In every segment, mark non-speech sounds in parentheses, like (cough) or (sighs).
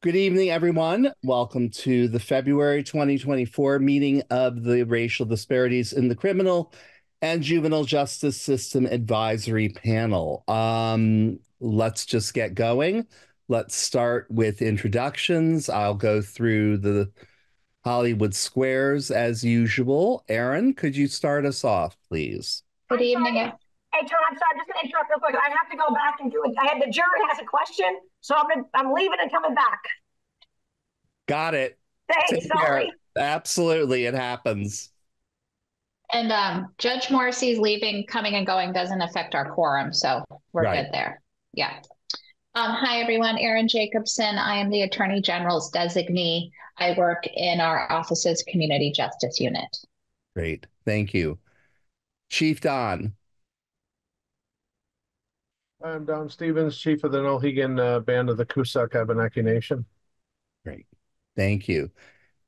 Good evening, everyone. Welcome to the February 2024 meeting of the Racial Disparities in the Criminal and Juvenile Justice System Advisory Panel. Um, let's just get going. Let's start with introductions. I'll go through the Hollywood squares as usual. Erin, could you start us off, please? Good evening. Hey, Tom, I'm sorry, I'm just gonna interrupt real quick. I have to go back and do it. I had the jury has a question, so I'm gonna, I'm leaving and coming back. Got it. Thanks, Take care. sorry. Absolutely, it happens. And um, Judge Morrissey's leaving, coming and going doesn't affect our quorum, so we're Right. good there. Yeah. Um, hi, everyone. Erin Jacobson. I am the Attorney General's designee. I work in our office's Community Justice Unit. Great. Thank you. Chief Don. I'm Don Stevens, Chief of the Nulhegan uh, Band of the Coosuk Abenaki Nation. Great. Thank you.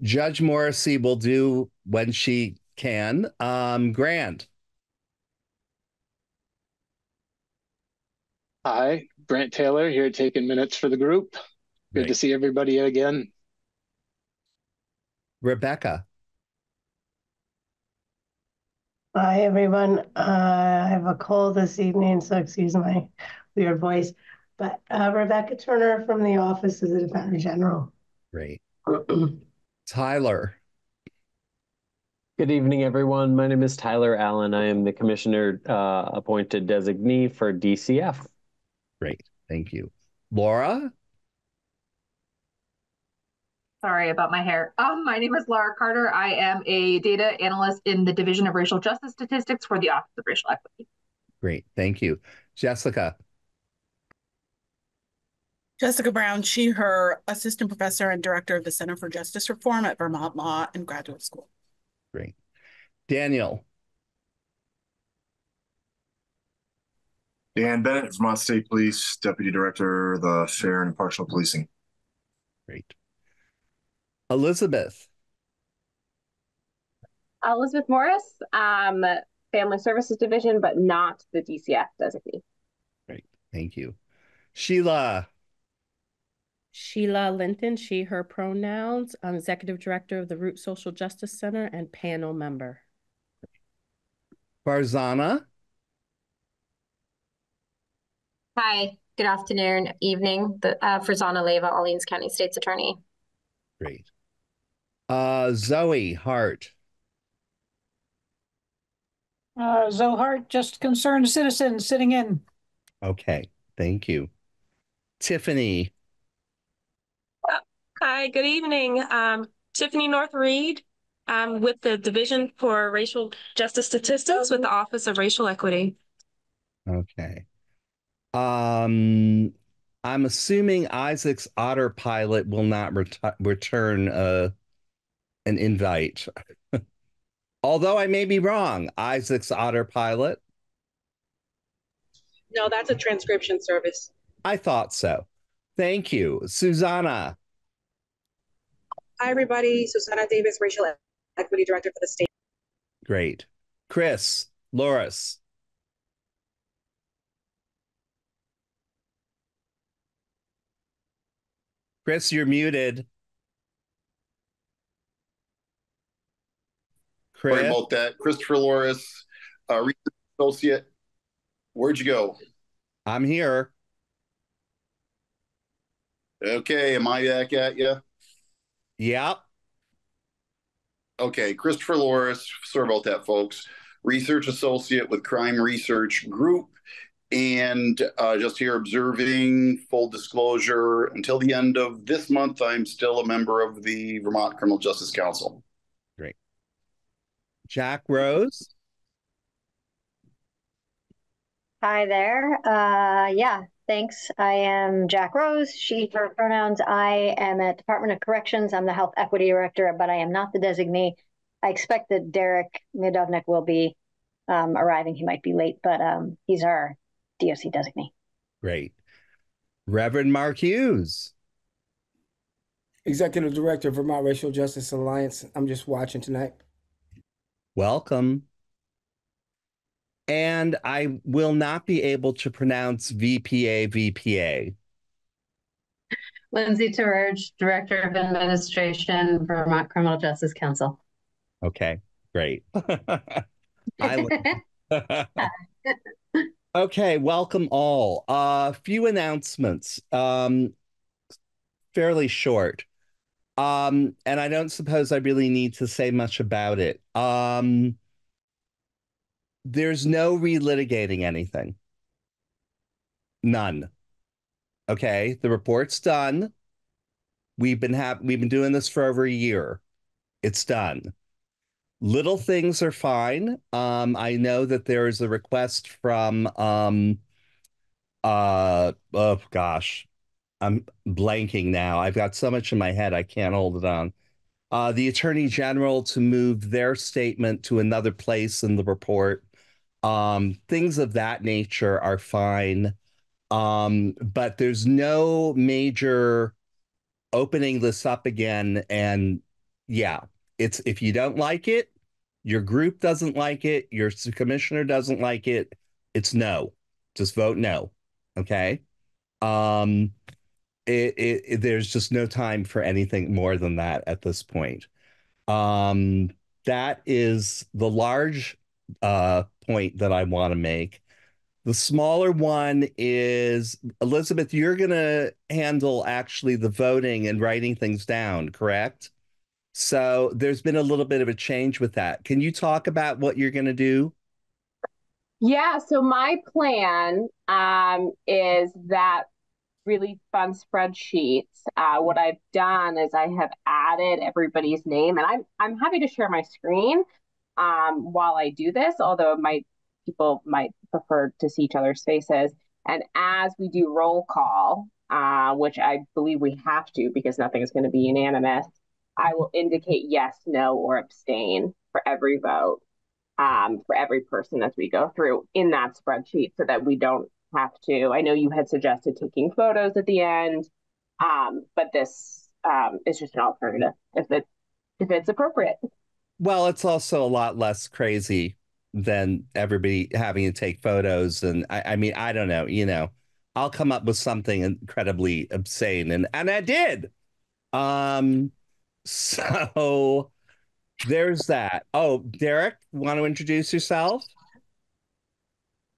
Judge Morrissey will do when she can. Um, Grant. Hi, Brent Taylor here taking minutes for the group. Good to see everybody again. Rebecca. Hi, everyone. Uh, I have a cold this evening, so excuse my weird voice. But uh, Rebecca Turner from the Office of the Defender General. Great. (clears throat) Tyler. Good evening, everyone. My name is Tyler Allen. I am the Commissioner uh, appointed designee for DCF. Great. Thank you. Laura. Sorry about my hair. Um, my name is Laura Carter. I am a data analyst in the Division of Racial Justice Statistics for the Office of Racial Equity. Great. Thank you. Jessica. Jessica Brown, she, her assistant professor and director of the Center for Justice Reform at Vermont Law and Graduate School. Great. Daniel. Dan Bennett, Vermont State Police Deputy Director, of the Fair and Impartial Policing. Great. Elizabeth. Elizabeth Morris, um, Family Services Division, but not the DCF designee. Great. Thank you. Sheila. Sheila Linton, she, her pronouns. I'm Executive Director of the Root Social Justice Center and panel member. Farzana. Hi, good afternoon, evening. The uh, Farzana Leva, Orleans County State's Attorney. Great. Uh, Zoe Hart. Uh, Zohart, just concerned citizen sitting in. Okay. Thank you. Tiffany. Hi, good evening. Um, Tiffany North Reed, um, with the Division for Racial Justice Statistics with the Office of Racial Equity. Okay. Um, I'm assuming Isaac's Otter pilot will not reti- return uh, an invite. (laughs) Although I may be wrong, Isaac's Otter pilot. No, that's a transcription service. I thought so. Thank you. Xusana. Hi, everybody. Xusana Davis, Racial Equity Director for the state. Great. Chris. Loris. Chris, you're muted. Sorry about that. Christopher Loris, uh, research associate. Where'd you go? I'm here. Okay, am I back at you? Yep. Okay, Christopher Loris. Sorry about that, folks. Research associate with Crime Research Group, and uh, just here observing. Full disclosure: until the end of this month, I'm still a member of the Vermont Criminal Justice Council. Great. Jack Rose. Hi there. Uh, yeah, thanks. I am Jack Rose, she, her pronouns. I am at Department of Corrections. I'm the Health Equity Director, but I am not the designee. I expect that Derek Miodovnik will be um, arriving. He might be late, but um, he's our DOC designee. Great. Reverend Mark Hughes. Executive Director of Vermont Racial Justice Alliance. I'm just watching tonight. Welcome. And I will not be able to pronounce VPA VPA. Lindsay Terurge, Director of Administration, Vermont Criminal Justice Council. Okay, great. (laughs) (laughs) Okay, welcome all. A uh, few announcements. Um, fairly short. Um, and I don't suppose I really need to say much about it. Um, there's no relitigating anything. None. Okay, the report's done. We've been have we've been doing this for over a year. It's done. Little things are fine. Um, I know that there is a request from um uh oh gosh, I'm blanking now. I've got so much in my head I can't hold it on. Uh, the attorney general to move their statement to another place in the report. Um, things of that nature are fine. Um, but there's no major opening this up again. And yeah, it's if you don't like it, your group doesn't like it, your commissioner doesn't like it, it's no. Just vote no. Okay. Um, it, it, it, there's just no time for anything more than that at this point. Um, that is the large uh, point that I want to make. The smaller one is Elizabeth, you're going to handle actually the voting and writing things down, correct? So there's been a little bit of a change with that. Can you talk about what you're going to do? Yeah, so my plan um, is that really fun spreadsheets. Uh, what I've done is I have added everybody's name, and I'm I'm happy to share my screen um, while I do this. Although my people might prefer to see each other's faces. And as we do roll call, uh, which I believe we have to because nothing is going to be unanimous, I will indicate yes, no, or abstain for every vote um, for every person as we go through in that spreadsheet so that we don't have to. I know you had suggested taking photos at the end, um, but this um, is just an alternative if it if it's appropriate. Well, it's also a lot less crazy than everybody having to take photos. And I, I mean, I don't know, you know, I'll come up with something incredibly obscene, and and I did. Um, (laughs) so there's that. Oh, Derek, want to introduce yourself?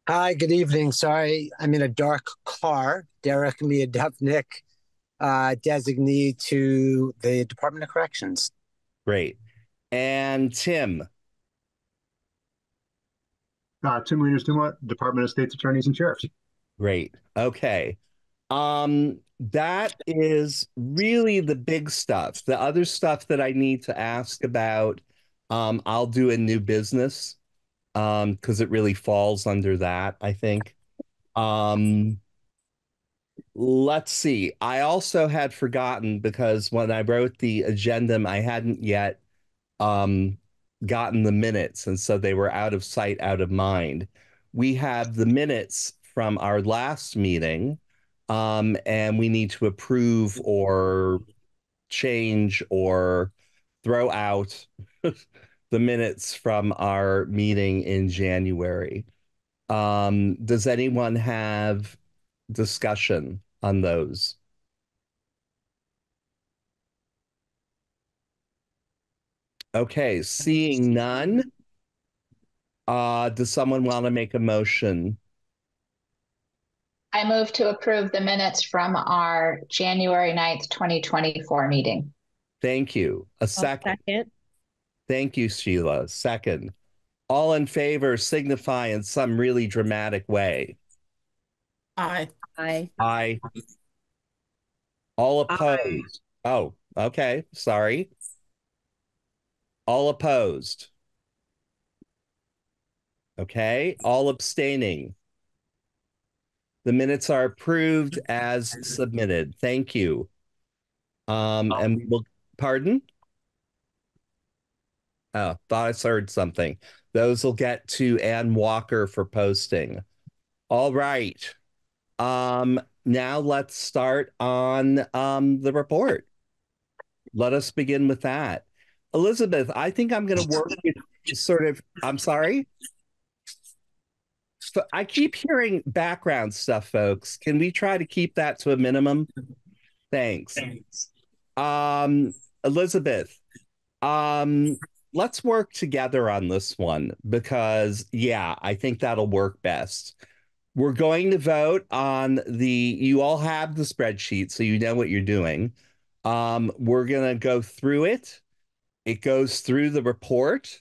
Hi, good evening. Sorry, I'm in a dark car. Derek Miodovnik, uh, designee to the Department of Corrections. Great. And Tim. Uh, Tim Lueders Dumont, Department of State's Attorneys and Sheriffs. Great. Okay. Um, that is really the big stuff. The other stuff that I need to ask about, um, I'll do a new business um because it really falls under that i think. Um let's see. I also had forgotten because when i wrote the agenda i hadn't yet um gotten the minutes and so they were out of sight out of mind. We have the minutes from our last meeting um and we need to approve or change or throw out (laughs) the minutes from our meeting in January. Um, does anyone have discussion on those? Okay, seeing none, uh, does someone want to make a motion? I move to approve the minutes from our January 9th, 2024 meeting. Thank you. A second. second. Thank you, Sheila. Second. All in favor signify in some really dramatic way. Aye. Aye. Aye. All opposed. Aye. Oh, okay. Sorry. All opposed. Okay. All abstaining. The minutes are approved as submitted. Thank you. Um, and we'll, pardon? Oh, thought I heard something. Those will get to Ann Walker for posting. All right. Um, now let's start on um the report. Let us begin with that. Elizabeth, I think I'm going to work with sort of. I'm sorry. So I keep hearing background stuff, folks. Can we try to keep that to a minimum? Thanks. Um, Elizabeth, um, let's work together on this one because, yeah, I think that'll work best. We're going to vote on the, you all have the spreadsheet, so you know what you're doing. Um, we're going to go through it. It goes through the report.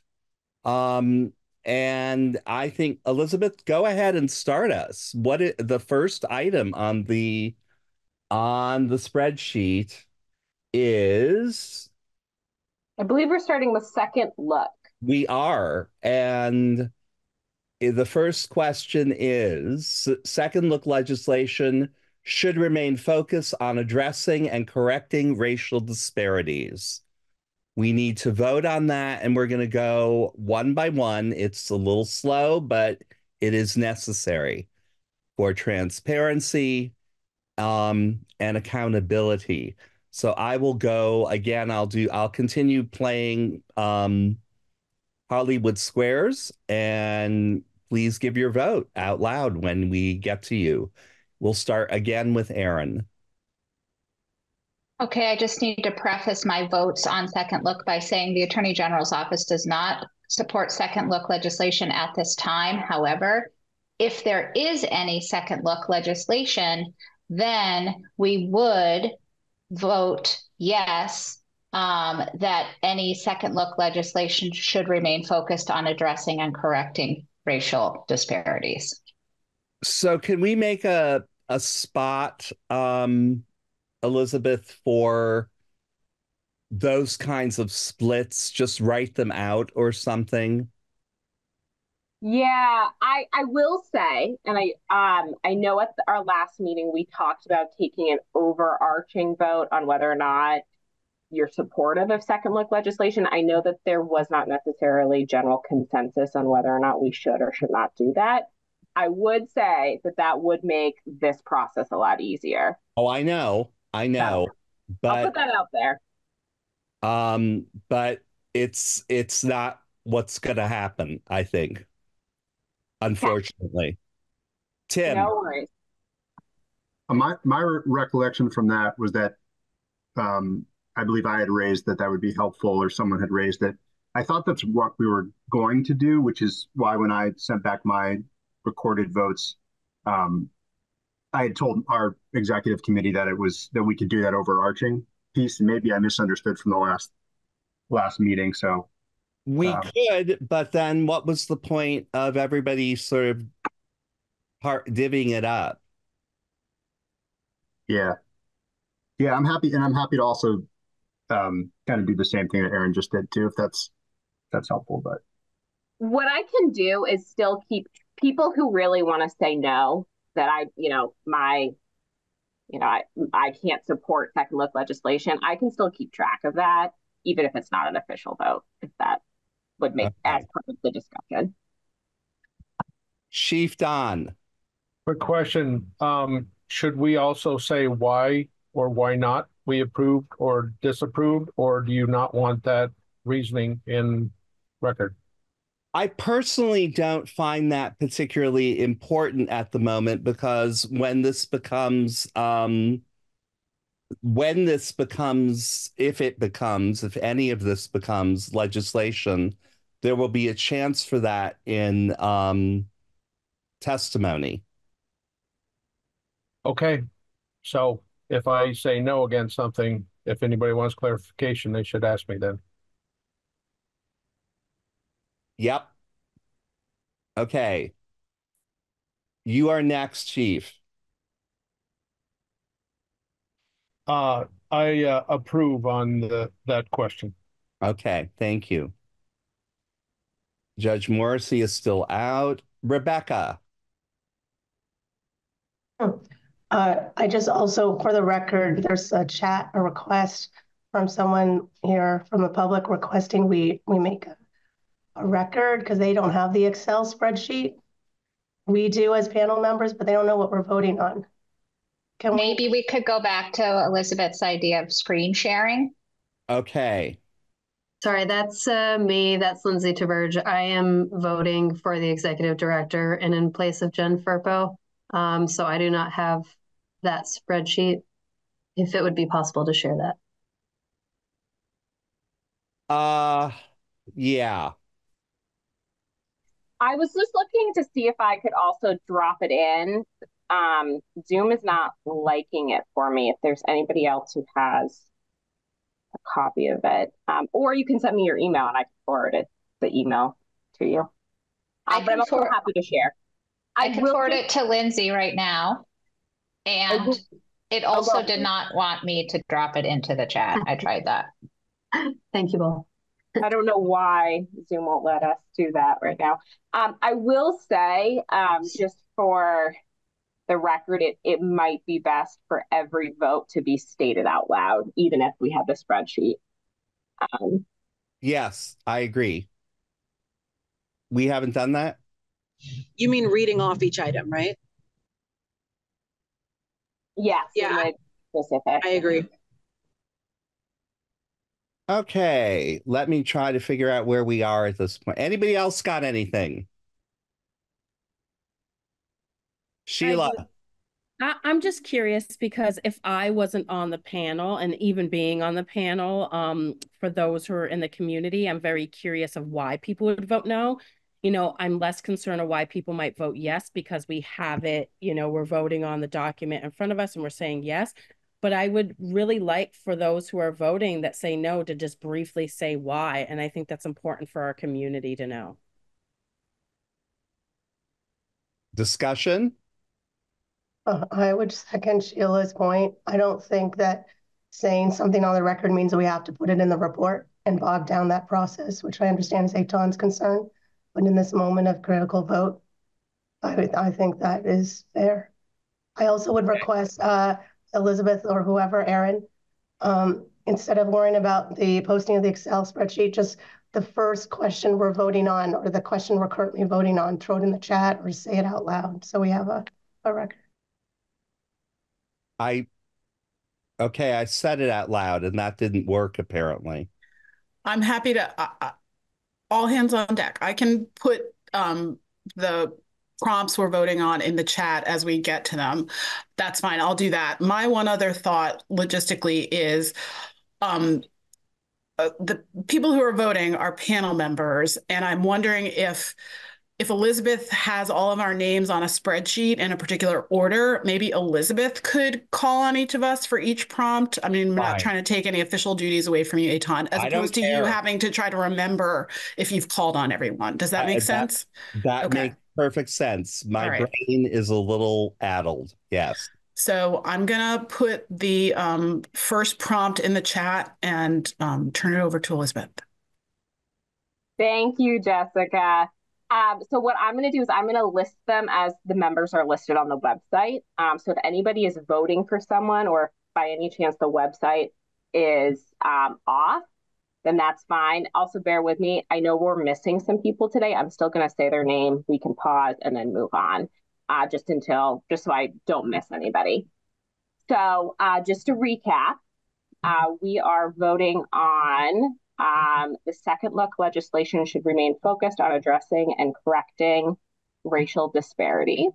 Um, and I think Elizabeth, go ahead and start us. What is the first item on the on the spreadsheet is I believe we're starting with second look. we are and the first question is second look legislation should remain focused on addressing and correcting racial disparities. We need to vote on that, and we're going to go one by one. It's a little slow, but it is necessary for transparency um, and accountability. So I will go again. I'll do. I'll continue playing um, Hollywood Squares, and please give your vote out loud when we get to you. We'll start again with Erin. Okay, I just need to preface my votes on second look by saying the Attorney General's office does not support second look legislation at this time. However, if there is any second look legislation, then we would vote yes um, that any second look legislation should remain focused on addressing and correcting racial disparities. So can we make a a spot, um, Elizabeth, for those kinds of splits? Just write them out or something. Yeah, I I will say, and I um I know at our last meeting we talked about taking an overarching vote on whether or not you're supportive of second look legislation. I know that there was not necessarily general consensus on whether or not we should or should not do that. I would say that that would make this process a lot easier. Oh, I know, I know, but I'll put that out there. um, but it's it's not what's gonna happen. I think, unfortunately. Tim. No worries. Uh, My my recollection from that was that um, I believe I had raised that that would be helpful, or someone had raised it. I thought that's what we were going to do, which is why when I sent back my recorded votes, um, I had told our executive committee that it was that we could do that overarching piece. And maybe I misunderstood from the last last meeting. So We Um, could, but then what was the point of everybody sort of part divvying it up? Yeah. Yeah, I'm happy, and I'm happy to also um, kind of do the same thing that Erin just did too, if that's that's helpful. But What I can do is still keep people who really want to say no, that I, you know, my, you know, I, I can't support second look legislation. I can still keep track of that, even if it's not an official vote, if that would make as part of the discussion. Chief Don. Quick question. Um, should we also say why or why not we approved or disapproved, or do you not want that reasoning in record? I personally don't find that particularly important at the moment because when this becomes um when this becomes if it becomes if any of this becomes legislation there will be a chance for that in um testimony. Okay, so if I say no against something, if anybody wants clarification, they should ask me then. Yep. Okay. You are next, Chief. Uh, I uh, approve on the, that question. Okay, thank you. Judge Morrissey is still out. Rebecca. Uh, I just also, for the record, there's a chat, a request from someone here from the public requesting we, we make a, a record because they don't have the Excel spreadsheet. We do as panel members, but they don't know what we're voting on. Can we, Maybe we could go back to Elizabeth's idea of screen sharing. Okay. Sorry, that's uh, me. That's Lindsay Taberge. I am voting for the executive director and in place of Jen Firpo. Um, so I do not have that spreadsheet. if it would be possible to share that. Uh, yeah. I was just looking to see if I could also drop it in. Um, Zoom is not liking it for me. If there's anybody else who has a copy of it, um, or you can send me your email and I can forward it the email to you. I Um, but I'm can also forward- happy to share. I can will forward it to Lindsay right now. And it I'll go also ahead. did not want me to drop it into the chat. I tried that. (laughs) Thank you both. I don't know why Zoom won't let us do that right now. Um, I will say, um, just for the record, it, it might be best for every vote to be stated out loud, even if we have the spreadsheet. Um, Yes, I agree. We haven't done that? You mean reading off each item, right? yes, Yeah. specific. I agree. Okay, let me try to figure out where we are at this point. Anybody else got anything? Sheila, I, I'm just curious because if I wasn't on the panel and even being on the panel, um, for those who are in the community, I'm very curious of why people would vote no. You know, I'm less concerned of why people might vote yes because we have it, you know, we're voting on the document in front of us and we're saying yes. But I would really like for those who are voting that say no to just briefly say why. And I think that's important for our community to know. discussion? Uh, I would second Sheila's point. I don't think that saying something on the record means we have to put it in the report and bog down that process, which I understand is Etan's concern. But in this moment of critical vote, I, I think that is fair. I also would request uh, Elizabeth or whoever, Erin, um, instead of worrying about the posting of the Excel spreadsheet, just the first question we're voting on or the question we're currently voting on, throw it in the chat or say it out loud so we have a, a record. I, okay, I said it out loud and that didn't work apparently. I'm happy to, uh, uh, all hands on deck. I can put um, the prompts we're voting on in the chat as we get to them. That's fine. I'll do that. My one other thought logistically is um, uh, the people who are voting are panel members, and I'm wondering if if Elizabeth has all of our names on a spreadsheet in a particular order, maybe Elizabeth could call on each of us for each prompt. I mean, we're not trying to take any official duties away from you, Etan, as I opposed to you having to try to remember if you've called on everyone. Does that Uh, make that- sense? That Okay. makes perfect sense. My All right. brain is a little addled. Yes. So I'm gonna put the um, first prompt in the chat and um, turn it over to Elizabeth. Thank you, Jessica. Um, so what I'm going to do is I'm going to list them as the members are listed on the website. Um, so if anybody is voting for someone or by any chance the website is um, off, then that's fine. Also bear with me. I know we're missing some people today. I'm still going to say their name. We can pause and then move on uh, just until, just so I don't miss anybody. So uh, just to recap, uh, we are voting on um, the second look legislation should remain focused on addressing and correcting racial disparity.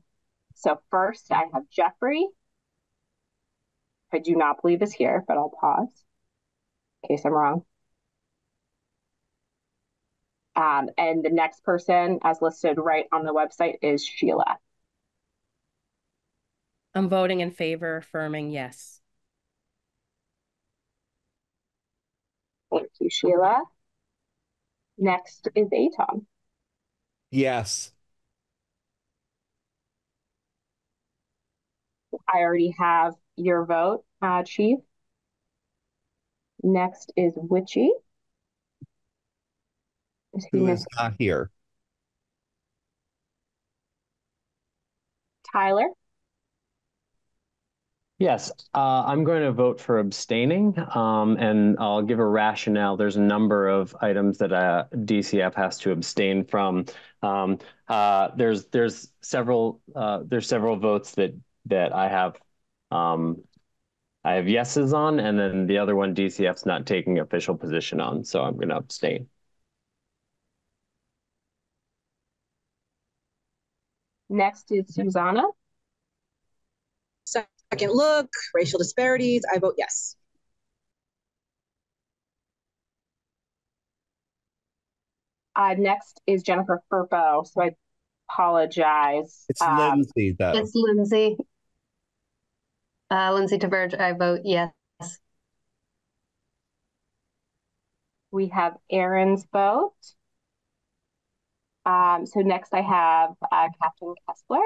So first, I have Jeffrey. I do not believe is here, but I'll pause in case I'm wrong. Um, and the next person, as listed right on the website, is Sheila. I'm voting in favor, affirming yes. Thank you, Sheila. Next is Etan. Yes. I already have your vote, uh, Chief. Next is Witchy. Is Who is not here? Tyler? Yes, uh, I'm going to vote for abstaining, um, and I'll give a rationale. There's a number of items that uh, DCF has to abstain from. Um, uh, there's there's several uh, there's several votes that that I have um, I have yeses on, and then the other one DCF's not taking official position on, so I'm going to abstain. Next is Xusana. Second second look, racial disparities, I vote yes. Uh, next is Jennifer Firpo. So I apologize. It's Um, Lindsay, though. It's Lindsay. Uh, Lindsay TeVerge, I vote yes. we have Erin's vote. Um, so next I have uh, Captain Kessler.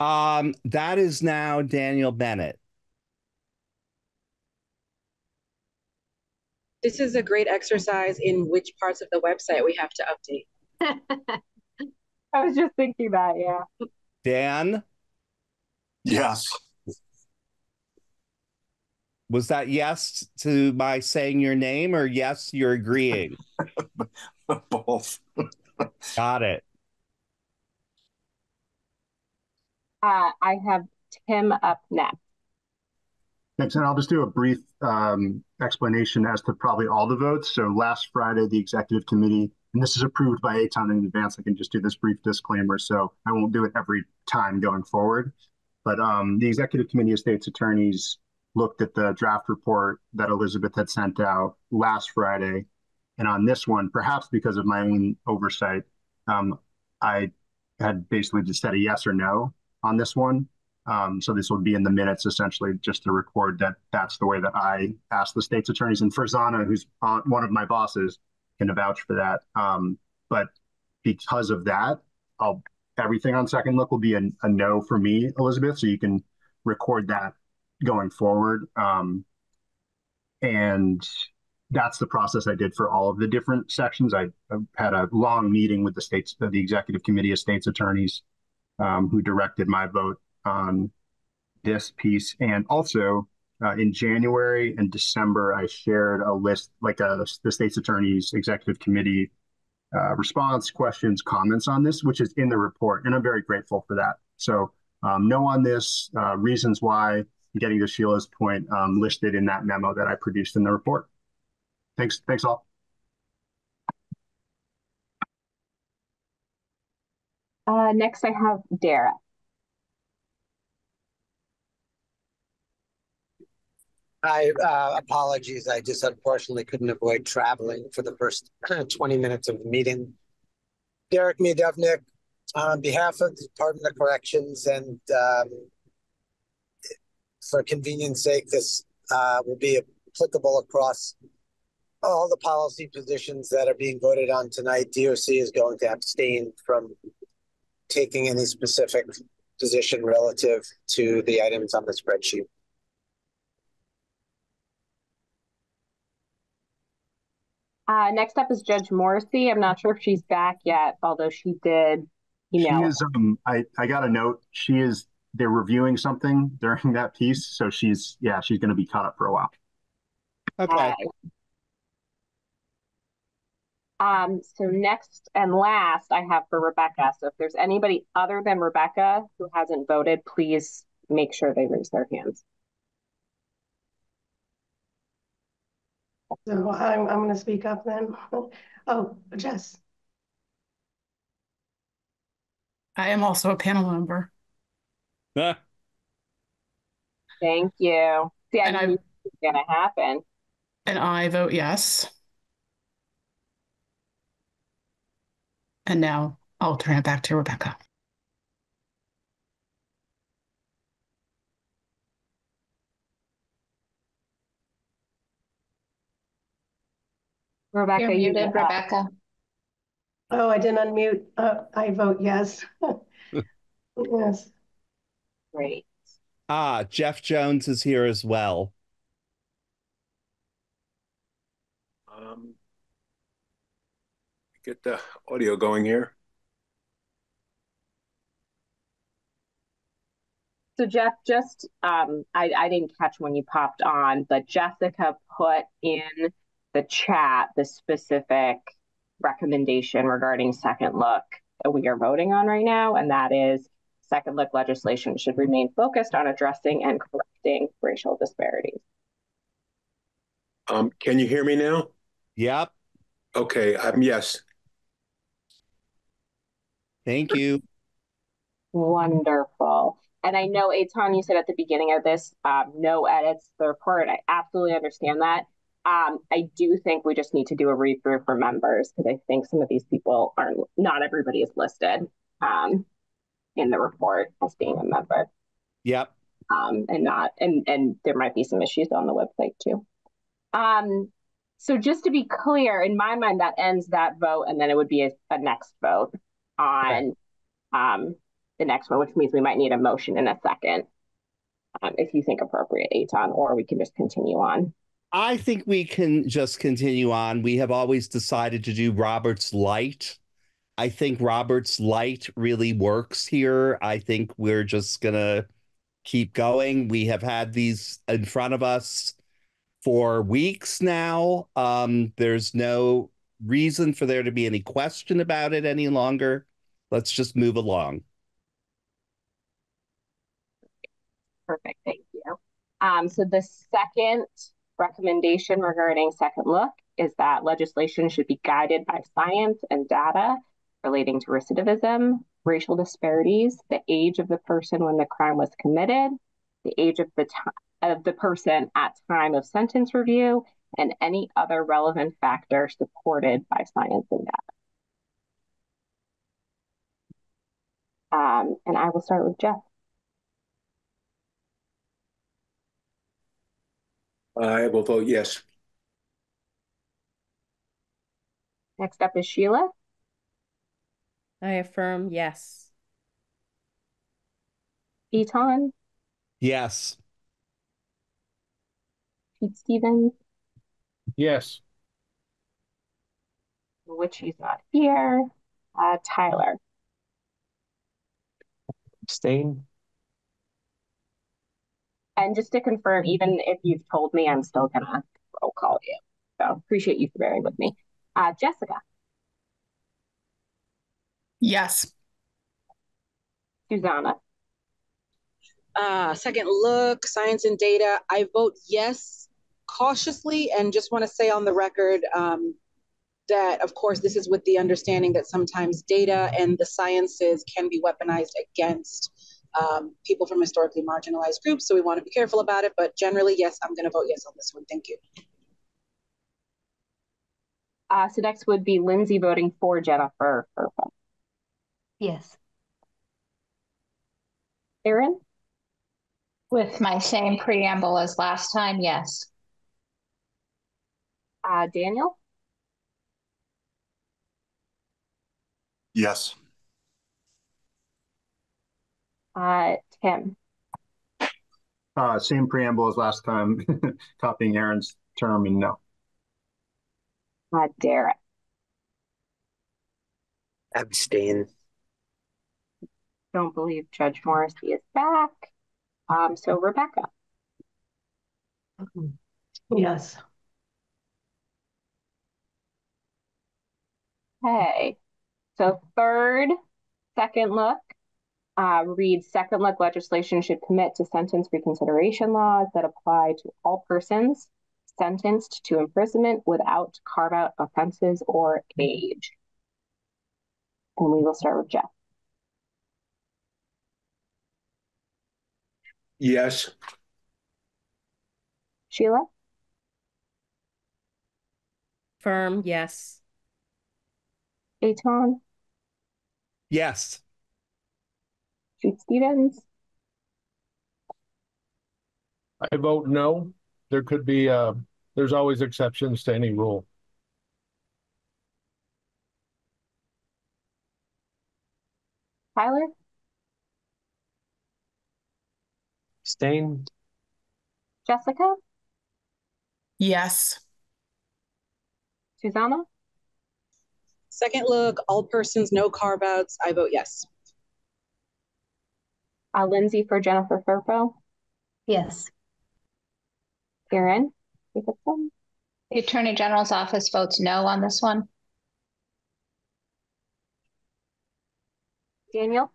Um, that is now Daniel Bennett. This is a great exercise in which parts of the website we have to update. (laughs) I was just thinking that, yeah. Dan, Yes. was that yes to my saying your name or yes, you're agreeing? (laughs) Both. Got it. Uh, I have Tim up next. Thanks, and I'll just do a brief um, explanation as to probably all the votes. So last Friday, the executive committee, and this is approved by Etan in advance. I can just do this brief disclaimer, so I won't do it every time going forward. But um, the executive committee of state's attorneys looked at the draft report that Elizabeth had sent out last Friday, and on this one, perhaps because of my own oversight, um, I had basically just said a yes or no on this one. Um, so this will be in the minutes essentially just to record that that's the way that I asked the state's attorneys. And Farzana, who's on, one of my bosses, can vouch for that. Um, but because of that, I'll everything on second look will be a, a no for me, Elizabeth. So you can record that going forward. Um, and that's the process I did for all of the different sections. I, I had a long meeting with the states, the executive committee of states attorneys um, who directed my vote on this piece. And also uh, in January and December, I shared a list, like a, the state's attorney's executive committee uh, response, questions, comments on this, which is in the report. And I'm very grateful for that. So um, no on this, uh, reasons why, getting to Sheila's point, um, listed in that memo that I produced in the report. Thanks, thanks all. Uh, next I have Dara. I uh, apologies. I just unfortunately couldn't avoid traveling for the first (clears throat) 20 minutes of the meeting. Derek Miodovnik, on behalf of the Department of Corrections and um, for convenience sake, this uh, will be applicable across all the policy positions that are being voted on tonight. DOC is going to abstain from taking any specific position relative to the items on the spreadsheet. Uh, next up is Judge Morrissey. I'm not sure if she's back yet, although she did She email. is, um, I, I got a note. She is, they're reviewing something during that piece. So she's, yeah, she's going to be caught up for a while. Okay. Um, so next and last I have for Rebecca. So if there's anybody other than Rebecca who hasn't voted, please make sure they raise their hands. So I'm, I'm gonna speak up then. (laughs) Oh, Jess, I am also a panel member. Thank you. See, I And knew it was gonna happen. And I vote yes. And now I'll turn it back to Rebecca. Rebecca, You're muted, uh, Rebecca. oh, I didn't unmute. Uh, I vote yes. (laughs) Yes. Great. Ah, Jeff Jones is here as well. Um, get the audio going here. So Jeff, just um, I, I didn't catch when you popped on, but Jessica put in the chat the specific recommendation regarding second look that we are voting on right now, and that is second look legislation should remain focused on addressing and correcting racial disparities. Um, can you hear me now? Yep. Okay, um, yes. Thank you. Wonderful. and I know Etan, you said at the beginning of this, um, no edits to the report. I absolutely understand that. Um, I do think we just need to do a read through for members because I think some of these people aren't. Not everybody is listed um, in the report as being a member. Yep. Um, and not and and there might be some issues on the website too. Um, so just to be clear, in my mind, that ends that vote, and then it would be a, a next vote on um, the next one, which means we might need a motion in a second, um, if you think appropriate, Etan, or we can just continue on. I think we can just continue on. We have always decided to do Roberts Light. I think Roberts Light really works here. I think we're just going to keep going. We have had these in front of us for weeks now. Um, there's no reason for there to be any question about it any longer. Let's just move along. Perfect. Thank you. Um, so the second recommendation regarding second look is that legislation should be guided by science and data relating to recidivism, racial disparities, the age of the person when the crime was committed, the age of the time of the person at time of sentence review, and any other relevant factor supported by science and data. Um, and I will start with Jeff. I will vote yes. Next up is Sheila. I affirm yes. Etan. Yes. Pete Stevens, Yes. which he's not here. Uh, Tyler. Abstain. And just to confirm, even if you've told me, I'm still gonna roll call you. So appreciate you for bearing with me. Uh, Jessica. Yes. Xusana. Uh, second look, science and data. I vote yes cautiously and just want to say on the record um, that, of course, this is with the understanding that sometimes data and the sciences can be weaponized against um, people from historically marginalized groups. So we want to be careful about it. But generally, yes, I'm going to vote yes on this one. Thank you. Uh, so next would be Lindsay voting for Jennifer Firpo. Yes. Erin? With my same preamble as last time, yes. Uh, Daniel? Yes. Uh, Tim? Uh, same preamble as last time, (laughs) copying Erin's term and no. Uh, Derek? Abstain. Don't believe Judge Morrissey is back. Um, so Rebecca? Yes. Okay. So third, second look, uh, reads second look legislation should commit to sentence reconsideration laws that apply to all persons sentenced to imprisonment without carve out offenses or age. And we will start with Jeff. Yes. Sheila? Firm, yes. Etan? Yes. Pete Stevens? I vote no. There could be, uh, there's always exceptions to any rule. Tyler? Abstain. Jessica? Yes. Xusana? Second look, all persons, no carve outs. I vote yes. Uh, Lindsay for Jennifer Firpo? Yes. Erin Jacobson? The Attorney General's office votes no on this one. Daniel?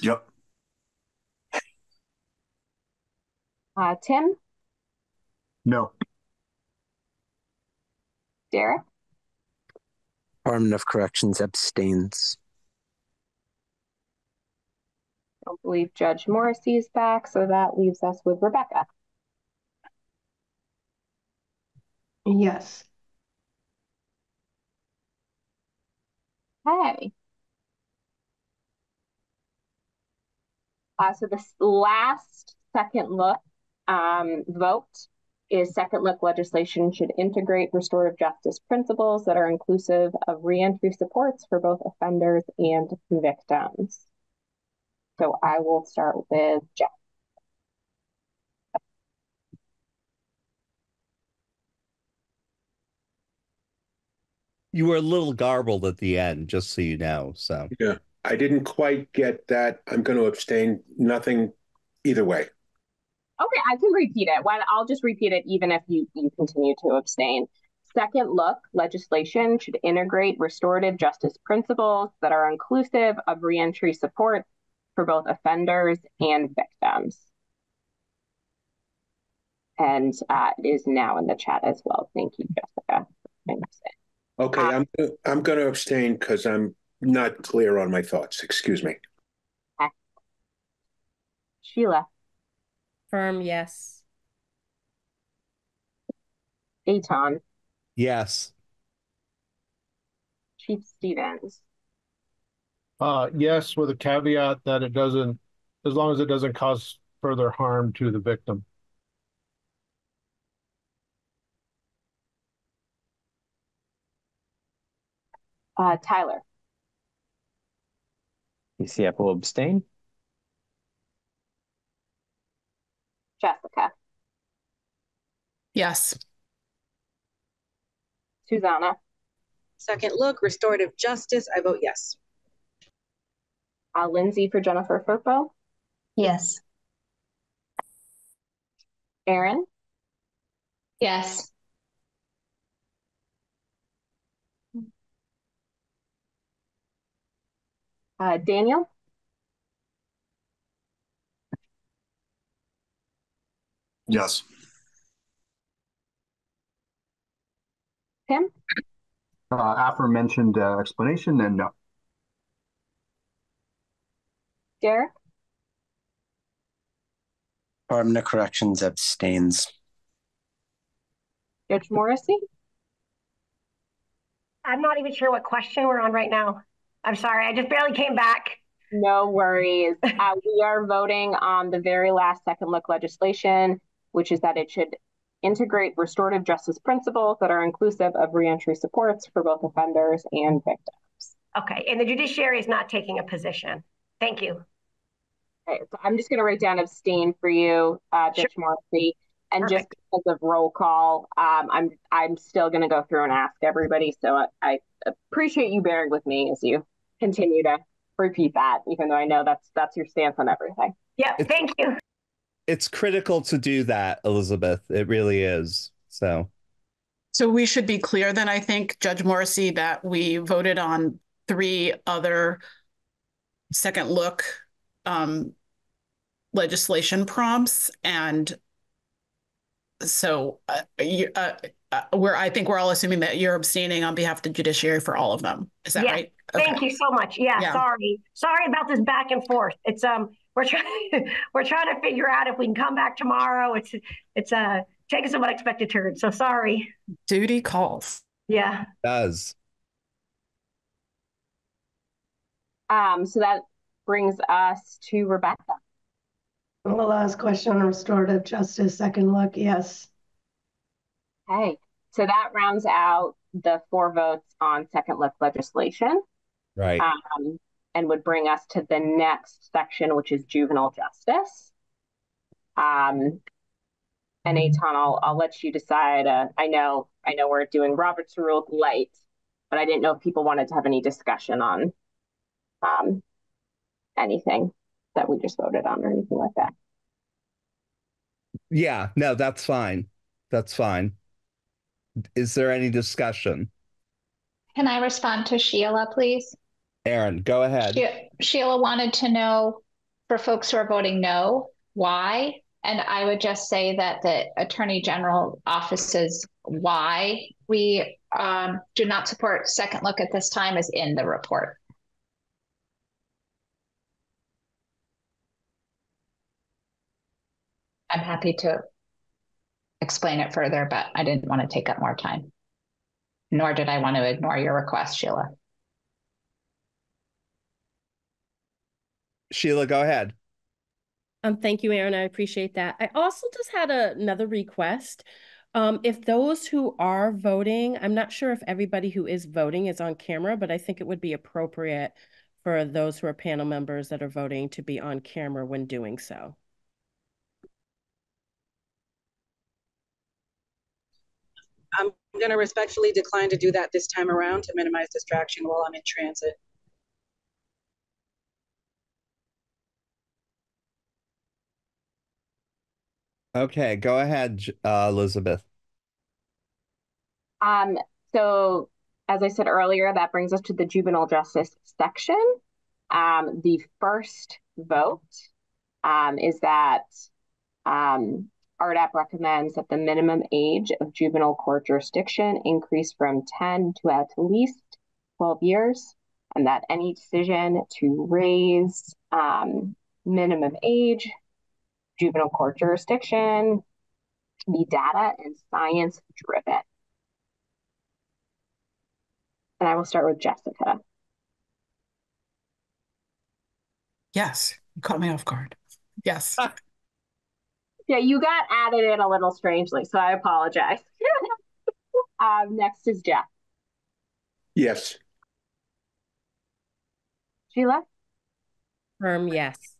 Yep. Uh, Tim? No. Derek? Department of Corrections abstains. I don't believe Judge Morrissey is back, so that leaves us with Rebecca. Yes. Okay. Uh, so this last second look um, vote is second look legislation should integrate restorative justice principles that are inclusive of reentry supports for both offenders and victims. So I will start with Jeff. You were a little garbled at the end, just so you know. So Yeah, I didn't quite get that. I'm going to abstain. Nothing either way. Okay, I can repeat it. Well, I'll just repeat it even if you, you continue to abstain. Second look legislation should integrate restorative justice principles that are inclusive of reentry support for both offenders and victims. And uh, it is now in the chat as well. Thank you, Jessica. Okay, I'm I'm going to abstain because I'm not clear on my thoughts. Excuse me. Okay. Sheila. Firm, yes. Etan. Yes. Chief Stevens. Uh, yes, with a caveat that it doesn't, as long as it doesn't cause further harm to the victim. Uh, Tyler. DCF will abstain. Jessica. Yes. Xusana. Second look, restorative justice. I vote yes. Uh, Lindsay for Jennifer Firpo. Yes. Erin. Yes. Uh, Daniel. Yes. Tim. Uh, aforementioned uh, explanation and no. Derek. Department of Corrections abstains. Judge Morrissey. I'm not even sure what question we're on right now. I'm sorry, I just barely came back. No worries. uh, we are voting on the very last second look legislation, which is that it should integrate restorative justice principles that are inclusive of reentry supports for both offenders and victims. Okay, and the judiciary is not taking a position. Thank you. Okay, so I'm just going to write down abstain for you, uh, Judge sure. Morrissey. And Perfect. just because of roll call, um, I'm I'm still going to go through and ask everybody. So I, I appreciate you bearing with me as you continue to repeat that, even though I know that's that's your stance on everything. Yeah, thank you. It's critical to do that, Elizabeth. It really is. So So we should be clear then, I think, Judge Morrissey, that we voted on three other second look um, legislation prompts and so uh, you, uh, uh, we're I think we're all assuming that you're abstaining on behalf of the judiciary for all of them. Is that yeah. right? Okay. Thank you so much. Yeah, yeah, sorry. Sorry about this back and forth. It's um we're trying (laughs) we're trying to figure out if we can come back tomorrow. It's it's uh taking some unexpected turns. So sorry. Duty calls. Yeah. It does. Um so that brings us to Rebecca. The last question on restorative justice, second look, yes. Okay, so that rounds out the four votes on second look legislation. Right. Um, and would bring us to the next section, which is juvenile justice. Um, and Etan, I'll, I'll let you decide. Uh, I know, I know we're doing Robert's Rule light, but I didn't know if people wanted to have any discussion on um, anything that we just voted on or anything like that. Yeah, no, that's fine. That's fine. Is there any discussion? Can I respond to Sheila, please? Erin, go ahead. She- Sheila wanted to know for folks who are voting no, why? And I would just say that the Attorney General office's why we um, do not support second look at this time is in the report. I'm happy to explain it further, but I didn't want to take up more time. Nor did I want to ignore your request, Sheila. Sheila, go ahead. Um, thank you, Erin. I appreciate that. I also just had a, another request. Um, if those who are voting, I'm not sure if everybody who is voting is on camera, but I think it would be appropriate for those who are panel members that are voting to be on camera when doing so. I'm going to respectfully decline to do that this time around to minimize distraction while I'm in transit. Okay, go ahead, uh, Elizabeth. Um, so as I said earlier, that brings us to the juvenile justice section. Um, the first vote um, is that um, RDAP recommends that the minimum age of juvenile court jurisdiction increase from 10 to at least 12 years, and that any decision to raise um, minimum age, juvenile court jurisdiction, be data and science driven. And I will start with Jessica. Yes, you caught me off guard. Yes. (laughs) Yeah, you got added in a little strangely, so I apologize. (laughs) um, next is Jeff. Yes. Sheila? Um, yes.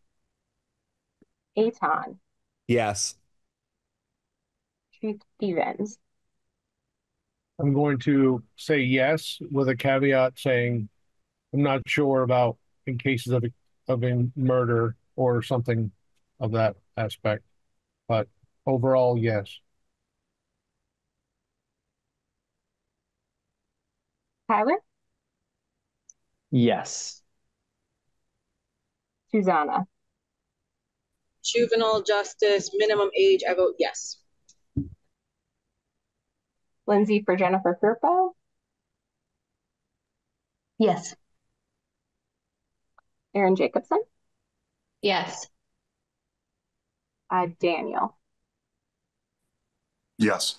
Etan. Yes. Chief Stevens. I'm going to say yes with a caveat saying I'm not sure about in cases of of a murder or something of that aspect. But overall, yes. Tyler? Yes. Xusana? Juvenile justice, minimum age, I vote yes. Lindsay for Jennifer Firpo? Yes. Erin Jacobson? Yes. Uh, Daniel. Yes.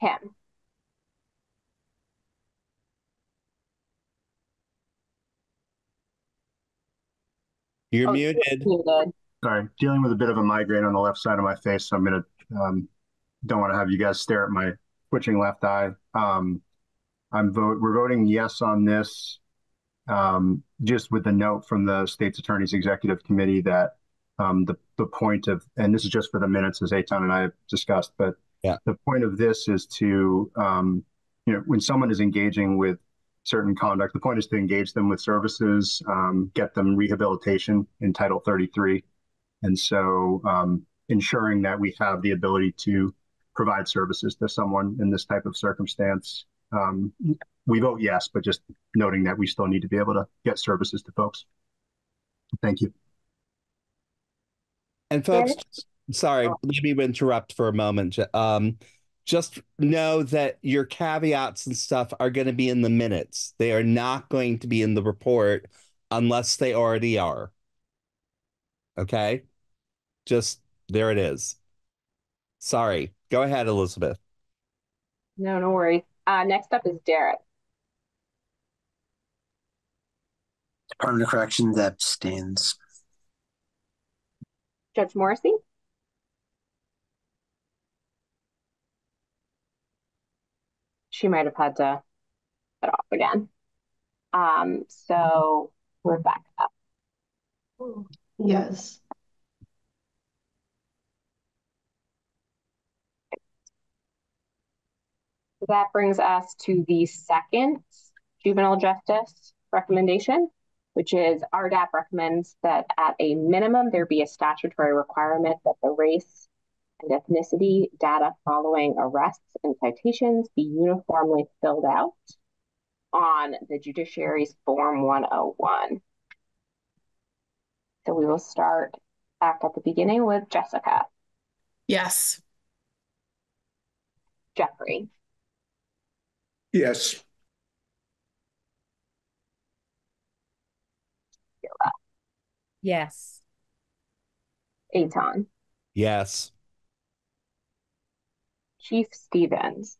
Kim. You're oh, muted. muted. Sorry, dealing with a bit of a migraine on the left side of my face, so I'm gonna um, don't want to have you guys stare at my twitching left eye. Um, I'm vote. We're voting yes on this um, just with the note from the state's attorney's executive committee that um, the, the point of, and this is just for the minutes as Etan and I have discussed, but yeah. the point of this is to, um, you know, when someone is engaging with certain conduct, the point is to engage them with services, um, get them rehabilitation in Title 33. And so um, ensuring that we have the ability to provide services to someone in this type of circumstance um, we vote yes, but just noting that we still need to be able to get services to folks. Thank you. And folks, sorry, let me interrupt for a moment. Um, just know that your caveats and stuff are going to be in the minutes. They are not going to be in the report unless they already are. Okay? Just there it is. Sorry. Go ahead, Elizabeth. No, no worries. Uh, next up is Derek. Department of Corrections abstains. Judge Morrissey? She might have had to get off again. Um, so Rebecca. Yes. That brings us to the second juvenile justice recommendation, which is RDAP recommends that at a minimum, there be a statutory requirement that the race and ethnicity data following arrests and citations be uniformly filled out on the judiciary's Form 101. So we will start back at the beginning with Jessica. Yes. Jeffrey. Yes. Yes. Etan. Yes. Chief Stevens.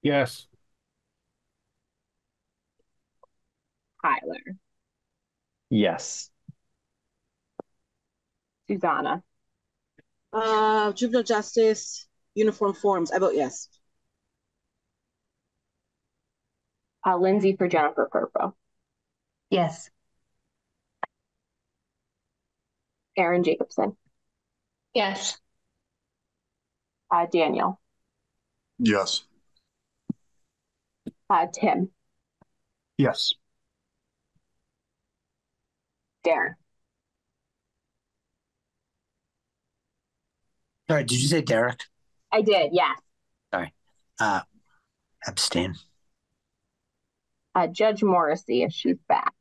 Yes. Tyler. Yes. Xusana. Uh, juvenile justice, uniform forms. I vote yes. Uh, Lindsay for Jennifer Firpo. Yes. Erin Jacobson. Yes. Uh, Daniel. Yes. Uh, Tim. Yes. Darren. Sorry, did you say Derek? I did, yes. Sorry. Uh, abstain. Uh, Judge Morrissey, if she's back.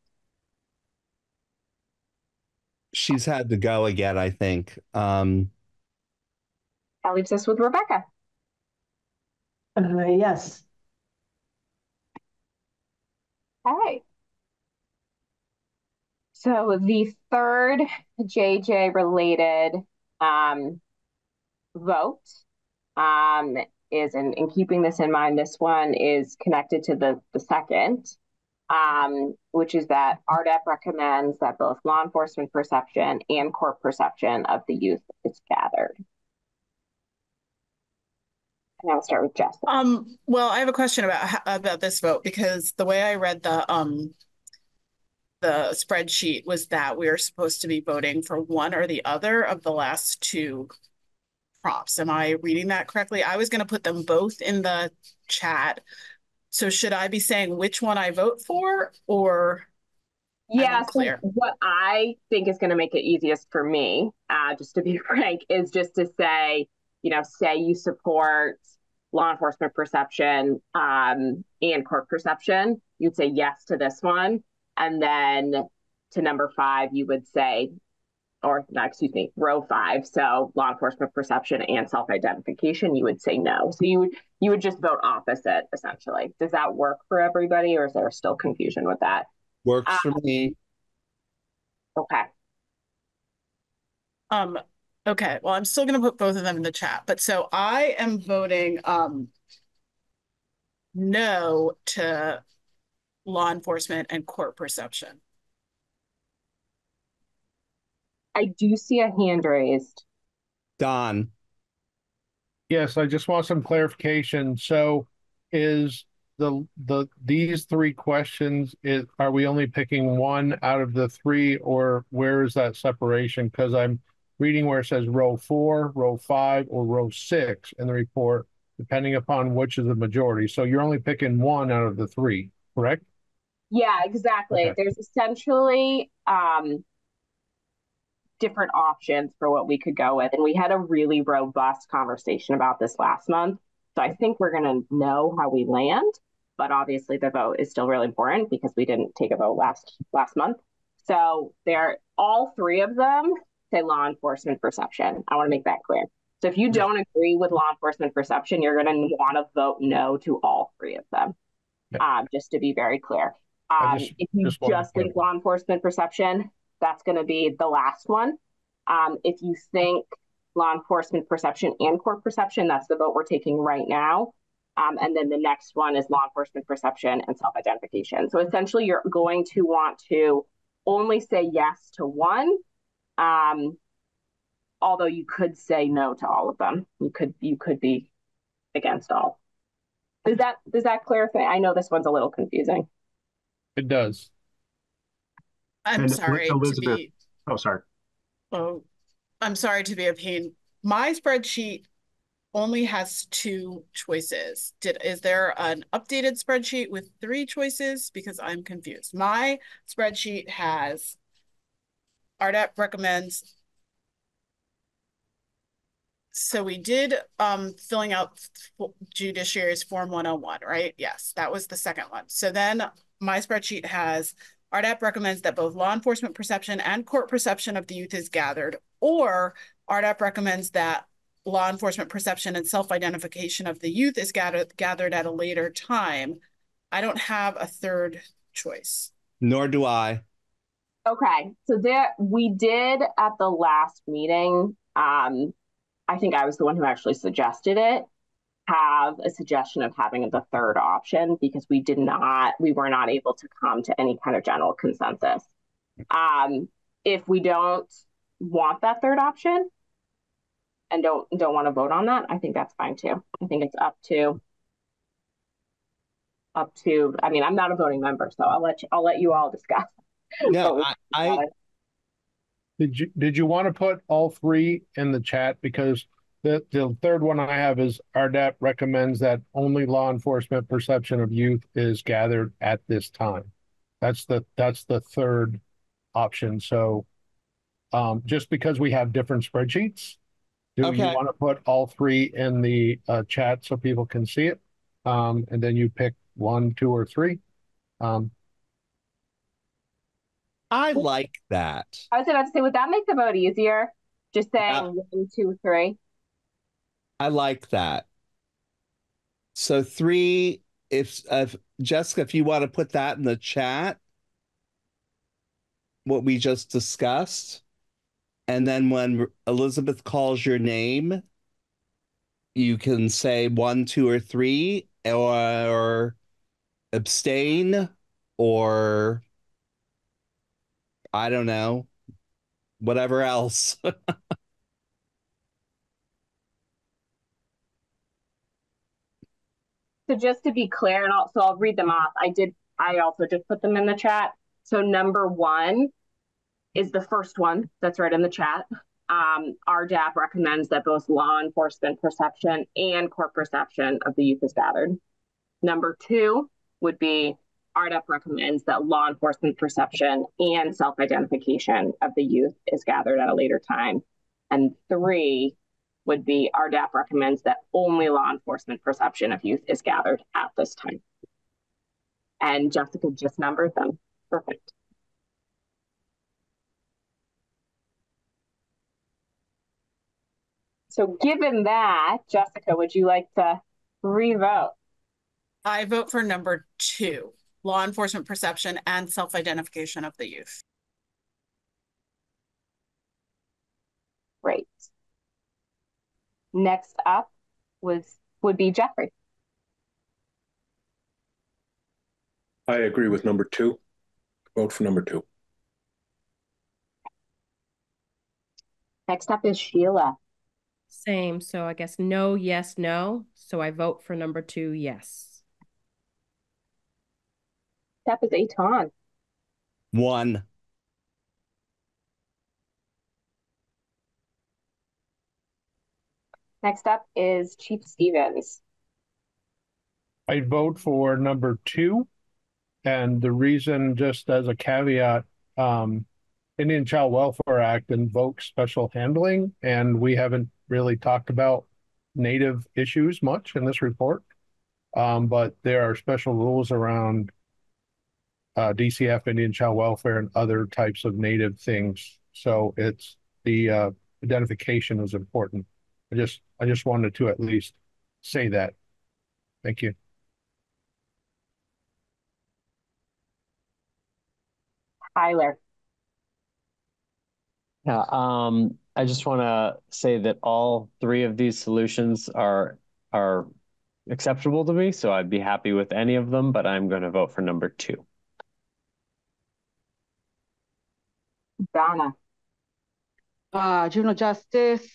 She's had to go again, I think. Um, That leaves us with Rebecca. Uh, yes. Okay. So the third JJ related um, vote um, is, in, in keeping this in mind, this one is connected to the, the second, um, which is that RDAP recommends that both law enforcement perception and court perception of the youth is gathered. And I'll start with Jess. Um, well, I have a question about about this vote because the way I read the um the spreadsheet was that we are supposed to be voting for one or the other of the last two props. Am I reading that correctly? I was going to put them both in the chat. So should I be saying which one I vote for or Yeah, so what I think is going to make it easiest for me, uh, just to be (laughs) frank, is just to say, you know, say you support law enforcement perception um, and court perception, you'd say yes to this one. And then to number five, you would say, or no, excuse me, row five. So law enforcement perception and self-identification, you would say no. So you would you would just vote opposite essentially. Does that work for everybody, or is there still confusion with that? works for me. Okay. Um, okay, well, I'm still gonna put both of them in the chat, but so I am voting um no to law enforcement and court perception. I do see a hand raised. Don. Yes, I just want some clarification. So is the the these three questions is are we only picking one out of the three or where is that separation? Because I'm reading where it says row four, row five, or row six in the report, depending upon which is the majority. So you're only picking one out of the three, correct? Yeah, exactly. Okay. There's essentially um, different options for what we could go with. And we had a really robust conversation about this last month. So I think we're going to know how we land. But obviously, the vote is still really important because we didn't take a vote last last month. So they're all three of them say law enforcement perception. I want to make that clear. So if you don't agree with law enforcement perception, you're going to want to vote no to all three of them. Um, just to be very clear. Um, just- if you just just think law enforcement perception, that's going to be the last one. Um, if you think law enforcement perception and court perception, that's the vote we're taking right now. Um, and then the next one is law enforcement perception and self identification. So essentially, you're going to want to only say yes to one. Um, although you could say no to all of them. You could you could be against all. Does that does that clarify? I know this one's a little confusing. It does. I'm And sorry Elizabeth- to be Oh, sorry. oh, I'm sorry to be a pain. My spreadsheet only has two choices. Did is there an updated spreadsheet with three choices? Because I'm confused. My spreadsheet has RDAP recommends. So we did um filling out judiciary's form 101, right? Yes, that was the second one. So then my spreadsheet has RDAP recommends that both law enforcement perception and court perception of the youth is gathered, or RDAP recommends that law enforcement perception and self-identification of the youth is gathered gathered at a later time. I don't have a third choice. Nor do I. Okay, so there we did at the last meeting. Um, I think I was the one who actually suggested it. Have a suggestion of having the third option because we did not, we were not able to come to any kind of general consensus. Um, if we don't want that third option and don't don't want to vote on that, I think that's fine too. I think it's up to up to. I mean, I'm not a voting member, so I'll let you, I'll let you all discuss. (laughs) No, I, I Did you did you want to put all three in the chat because the the third one I have is RDAP recommends that only law enforcement perception of youth is gathered at this time. That's the that's the third option. So um, just because we have different spreadsheets, do you want to put all three in the uh, chat so people can see it? Um, and then you pick one, two, or three. Um, I like that. I was about to say, would that make the vote easier? Just saying Yeah. one, two, three. I like that. So three, if if Jessica, if you want to put that in the chat, what we just discussed, and then when Elizabeth calls your name, you can say one, two, or three, or abstain, or I don't know, whatever else. (laughs) So just to be clear, and also I'll read them off. I did. I also just put them in the chat. So number one is the first one that's right in the chat. Um, RDAP recommends that both law enforcement perception and court perception of the youth is gathered. Number two would be RDAP recommends that law enforcement perception and self-identification of the youth is gathered at a later time. And three would be RDAP recommends that only law enforcement perception of youth is gathered at this time. And Jessica just numbered them. Perfect. So given that, Jessica, would you like to re-vote? I vote for number two, law enforcement perception and self-identification of the youth. Great. Next up was would be Jeffrey. I agree with number two. Vote for number two. Next up is Sheila. Same. So I guess no, yes, no. So I vote for number two, yes. Next up is Etan. One. Next up is Chief Stevens. I vote for number two. And the reason, just as a caveat, um, Indian Child Welfare Act invokes special handling, and we haven't really talked about native issues much in this report. Um, but there are special rules around uh, DCF, Indian Child Welfare, and other types of native things. So it's the uh, identification is important. I just I just wanted to at least say that. Thank you. Tyler. Yeah, um, I just want to say that all three of these solutions are are acceptable to me, so I'd be happy with any of them, but I'm going to vote for number two. Donna. Uh, juvenile justice,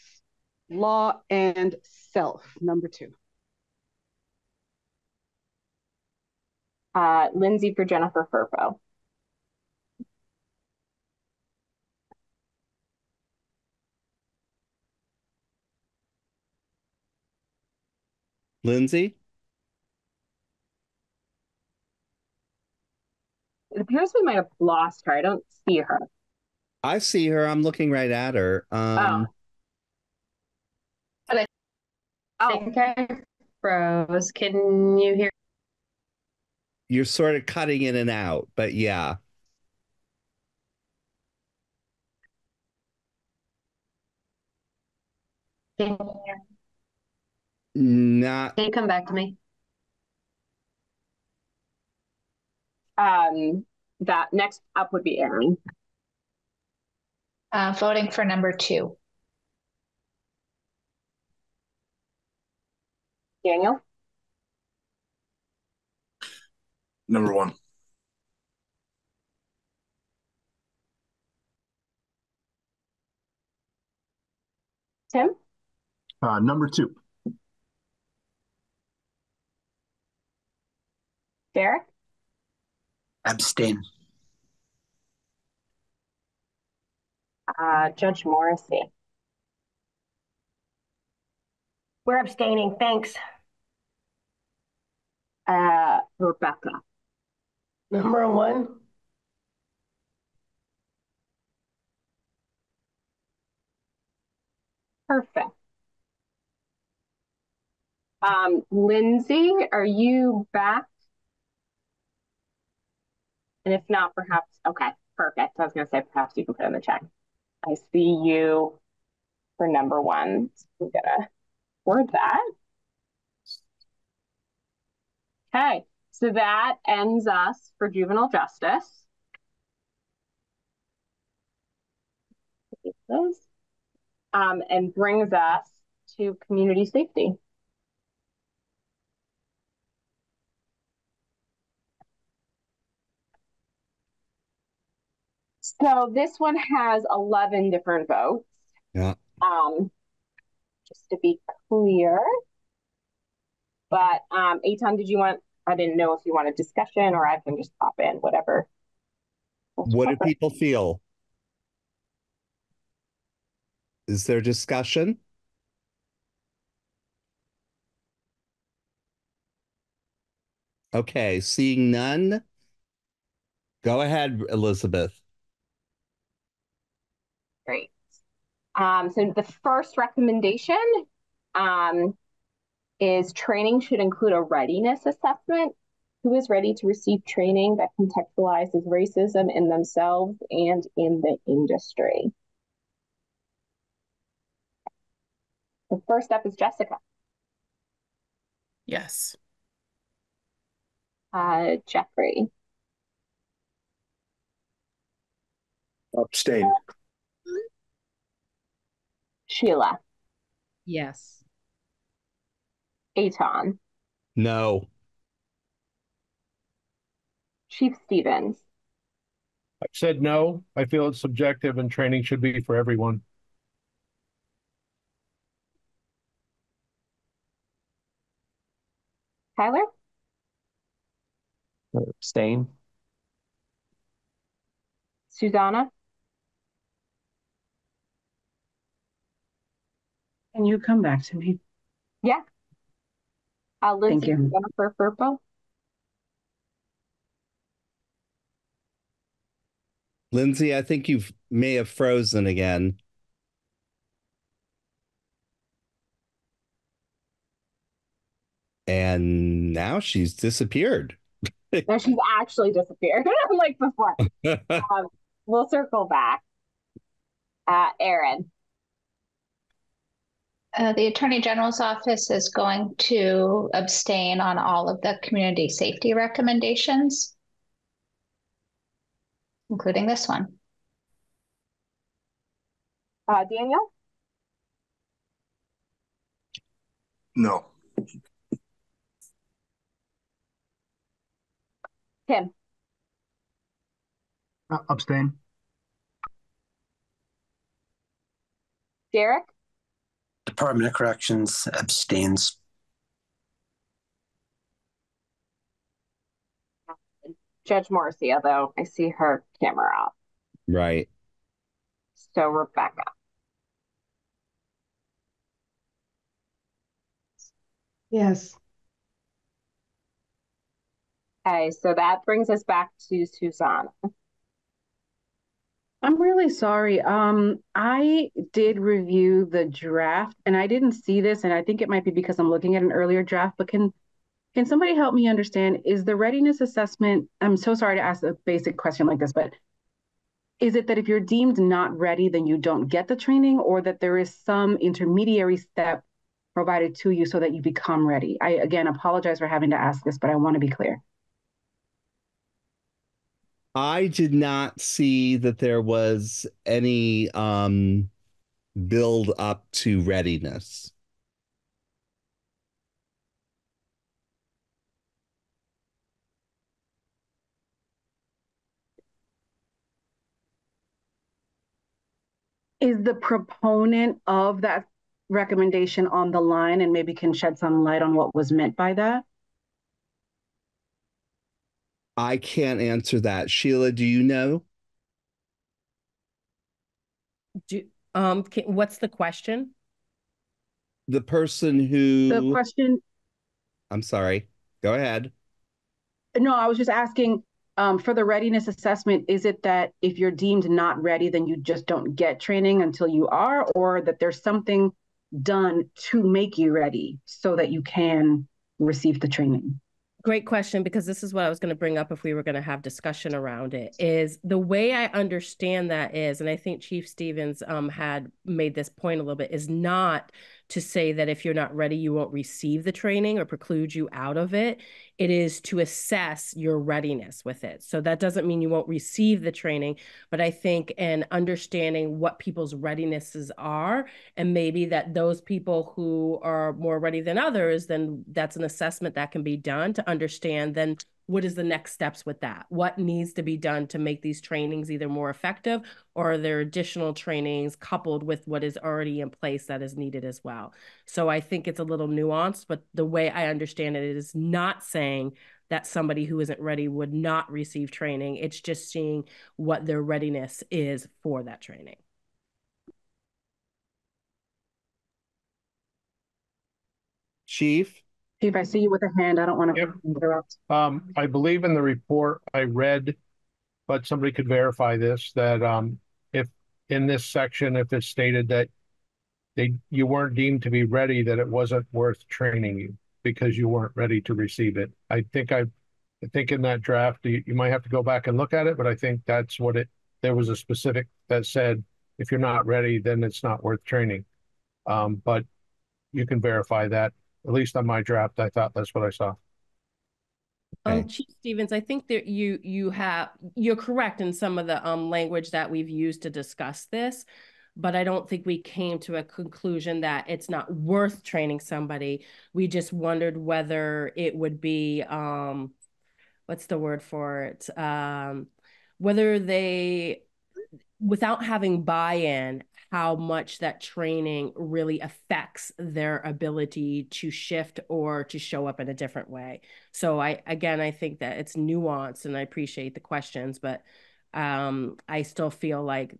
law, and self, number two. Uh, Lindsay for Jennifer Firpo. Lindsay? It appears we might have lost her. I don't see her. I see her. I'm looking right at her. Um, Oh. think I froze. Can you hear? You're sort of cutting in and out, but yeah. Can you, Not. Can you come back to me? Um, that next up would be Erin. Uh, voting for number two. Daniel? Number one. Tim? Uh, number two. Derek? Abstain. Uh, Judge Morrissey. We're abstaining. Thanks. Uh, Rebecca. Number one. Perfect. Um, Lindsay, are you back? And if not, perhaps, okay, perfect. I was going to say, perhaps you can put in the chat. I see you for number one. Going to word that. Okay, so that ends us for juvenile justice. Um, and brings us to community safety. So this one has 11 different votes. Yeah. Um, just to be clear. But um, Etan, did you want, I didn't know if you wanted discussion or I can just pop in, whatever. What do people feel? Is there discussion? Okay, seeing none. Go ahead, Elizabeth. Great. Um, so the first recommendation um, is training should include a readiness assessment. Who is ready to receive training that contextualizes racism in themselves and in the industry? The first up is Jessica. Yes. Uh, Jeffrey. Abstain. Sheila. Yes. Etan. No. Chief Stevens. I said no. I feel it's subjective and training should be for everyone. Tyler? Uh, abstain. Xusana? Can you come back to me? Yeah. Uh, Lindsay, you. Jennifer Firpo? Lindsay, I think you may have frozen again. And now she's disappeared. (laughs) no, she's actually disappeared, (laughs) like before. (laughs) um, we'll circle back. Uh, Erin. Uh, the Attorney General's office is going to abstain on all of the community safety recommendations, including this one. Uh, Daniel? No. Tim? Uh, abstain. Derek? Department of Corrections abstains. Judge Morrissey, although I see her camera off. Right. So Rebecca. Yes. Okay, so that brings us back to Xusana. I'm really sorry. Um, I did review the draft and I didn't see this, and I think it might be because I'm looking at an earlier draft, but can can somebody help me understand? Is the readiness assessment, I'm so sorry to ask a basic question like this, but is it that if you're deemed not ready, then you don't get the training, or that there is some intermediary step provided to you so that you become ready? I again apologize for having to ask this, but I want to be clear. I did not see that there was any um, build up to readiness. Is the proponent of that recommendation on the line and maybe can shed some light on what was meant by that? I can't answer that. Sheila, do you know? Do um can, what's the question? The person who The question I'm sorry. Go ahead. No, I was just asking um, for the readiness assessment, is it that if you're deemed not ready, then you just don't get training until you are, or that there's something done to make you ready so that you can receive the training? Great question, because this is what I was going to bring up if we were going to have discussion around it. Is the way I understand that is, and I think Chief Stevens um, had made this point a little bit, is not to say that if you're not ready, you won't receive the training or preclude you out of it. It is to assess your readiness with it. So that doesn't mean you won't receive the training, but I think in understanding what people's readinesses are, and maybe that those people who are more ready than others, then that's an assessment that can be done to understand then what is the next steps with that? What needs to be done to make these trainings either more effective or are there additional trainings coupled with what is already in place that is needed as well? So I think it's a little nuanced, but the way I understand it, it is not saying that somebody who isn't ready would not receive training. It's just seeing what their readiness is for that training. Chief? Chief, I see you with a hand. I don't want to yep. interrupt. Um, I believe in the report I read, but somebody could verify this, that um, if in this section, if it's stated that they you weren't deemed to be ready, that it wasn't worth training you because you weren't ready to receive it. I think I, I think in that draft, you, you might have to go back and look at it, but I think that's what it, there was a specific that said, if you're not ready, then it's not worth training. Um, but you can verify that at least on my draft, I thought that's what I saw. Um, Chief Stevens, I think that you you have you're correct in some of the um language that we've used to discuss this, but I don't think we came to a conclusion that it's not worth training somebody. We just wondered whether it would be um what's the word for it? Um whether they without having buy-in how much that training really affects their ability to shift or to show up in a different way. So I again I think that it's nuanced and I appreciate the questions, but um, I still feel like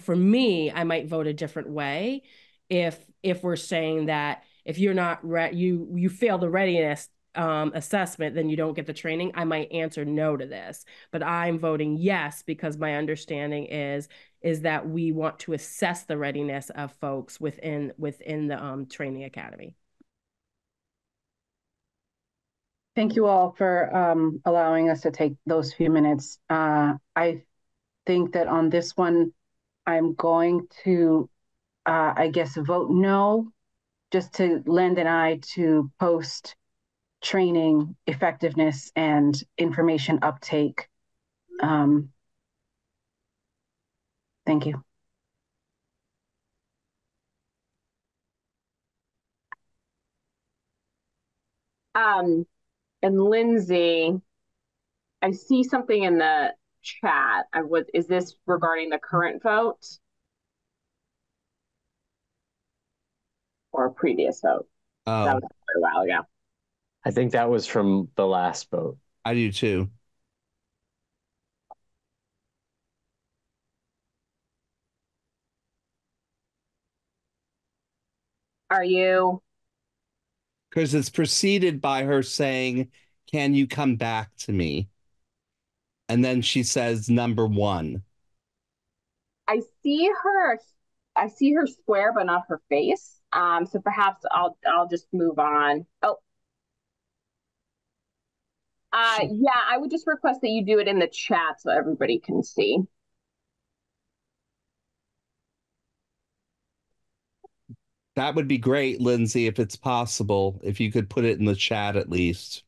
for me, I might vote a different way if if we're saying that if you're not re- you you fail the readiness um, assessment, then you don't get the training. I might answer no to this, but I'm voting yes because my understanding is is that we want to assess the readiness of folks within within the um, training academy. Thank you all for um, allowing us to take those few minutes. Uh, I think that on this one, I'm going to, uh, I guess, vote no, just to lend an eye to post training effectiveness and information uptake. Um, thank you. Um, and Lindsay, I see something in the chat. I was, is this regarding the current vote? Or a previous vote? Oh. That was a while ago. I think that was from the last vote. I do too. Are you? Because it's preceded by her saying, Can you come back to me? And then she says, Number one. I see her. I see her square, but not her face. Um, so perhaps I'll I'll just move on. Oh, uh, yeah, I would just request that you do it in the chat so everybody can see. That would be great, Lindsay, if it's possible, if you could put it in the chat at least.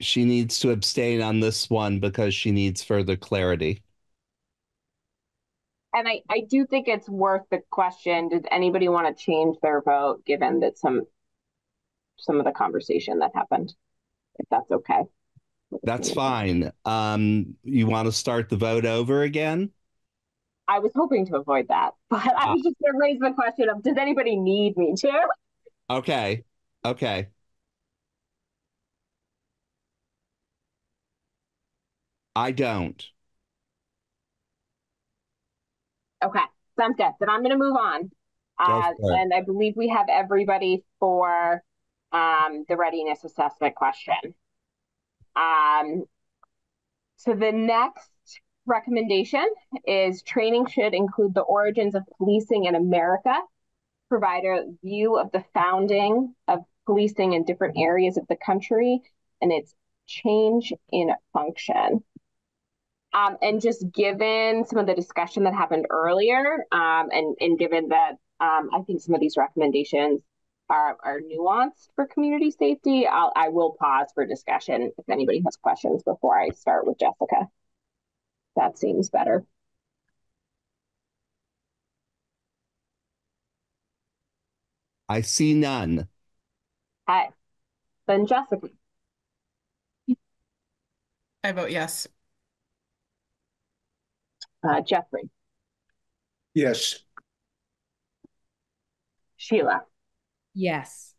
She needs to abstain on this one because she needs further clarity. And I, I do think it's worth the question. Did anybody want to change their vote given that some some of the conversation that happened? If that's okay. That's fine. Um, you want to start the vote over again? I was hoping to avoid that, (laughs) but I was just going to raise the question of does anybody need me to? Okay. Okay. I don't. Okay, sounds good. Then I'm going to move on. Uh, and I believe we have everybody for um, the readiness assessment question. Um, so the next recommendation is training should include the origins of policing in America, provide a view of the founding of policing in different areas of the country and its change in function. Um, and just given some of the discussion that happened earlier, um, and, and given that um, I think some of these recommendations are, are nuanced for community safety, I'll, I will pause for discussion if anybody has questions before I start with Jessica. That seems better. I see none. Okay. Then Jessica. I vote yes. Uh, Jeffrey. Yes. Sheila. Yes.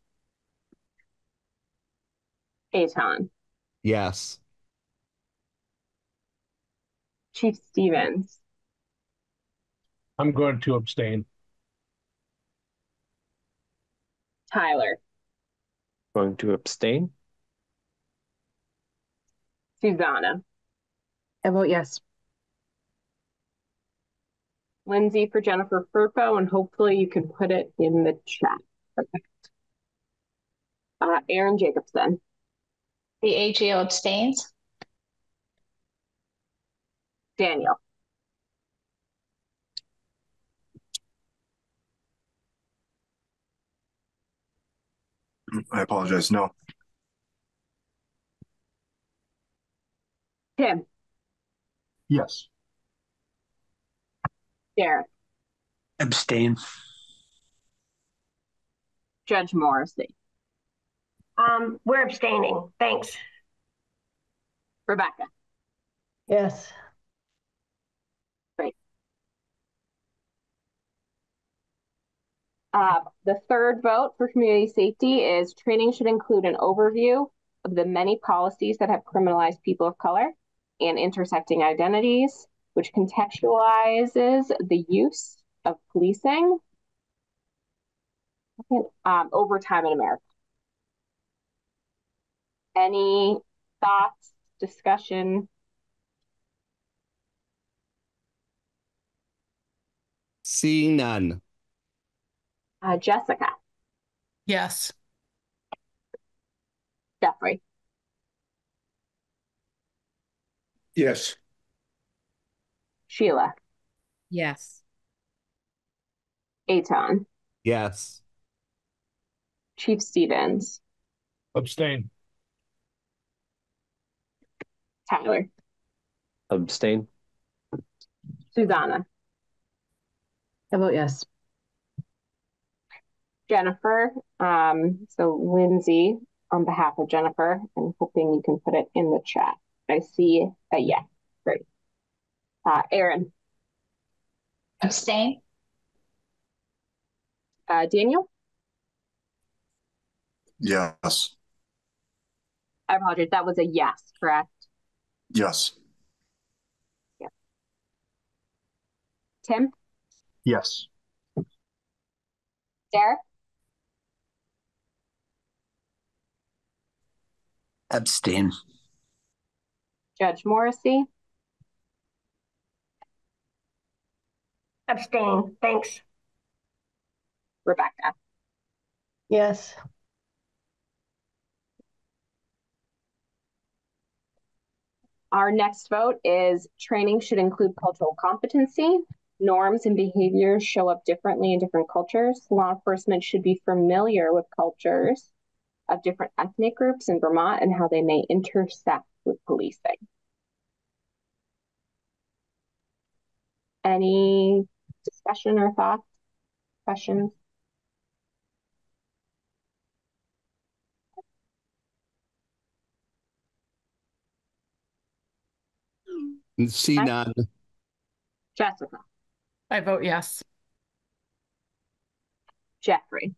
Etan. Yes. Chief Stevens. I'm going to abstain. Tyler. Going to abstain. Xusana. I vote yes. Lindsay for Jennifer Firpo, and hopefully you can put it in the chat. Perfect. Uh, Erin Jacobson. The AGO abstains. Daniel. I apologize. No. Tim. Yes. Derek. Abstain. Judge Morrissey. Um, we're abstaining. Thanks. Rebecca. Yes. Great. Uh, the third vote for community safety is training should include an overview of the many policies that have criminalized people of color and intersecting identities, which contextualizes the use of policing um, over time in America. Any thoughts, discussion? Seeing none. Uh, Jessica. Yes. Jeffrey. Yes. Sheila. Yes. Etan. Yes. Chief Stevens. Abstain. Tyler. Abstain. Xusana. I vote yes. Jennifer. Um, so Lindsay, on behalf of Jennifer, I'm hoping you can put it in the chat. I see a yes. Great. Uh, Erin. Abstain. Uh, Daniel. Yes. I apologize. That was a yes, correct? Yes. Yeah. Tim. Yes. Derek. Abstain. Judge Morrissey. Abstain. Thanks. Rebecca. Yes. Our next vote is training should include cultural competency, norms and behaviors show up differently in different cultures. Law enforcement should be familiar with cultures of different ethnic groups in Vermont and how they may intersect with policing. Any discussion or thoughts, questions? See none. Jessica. I vote yes. Jeffrey.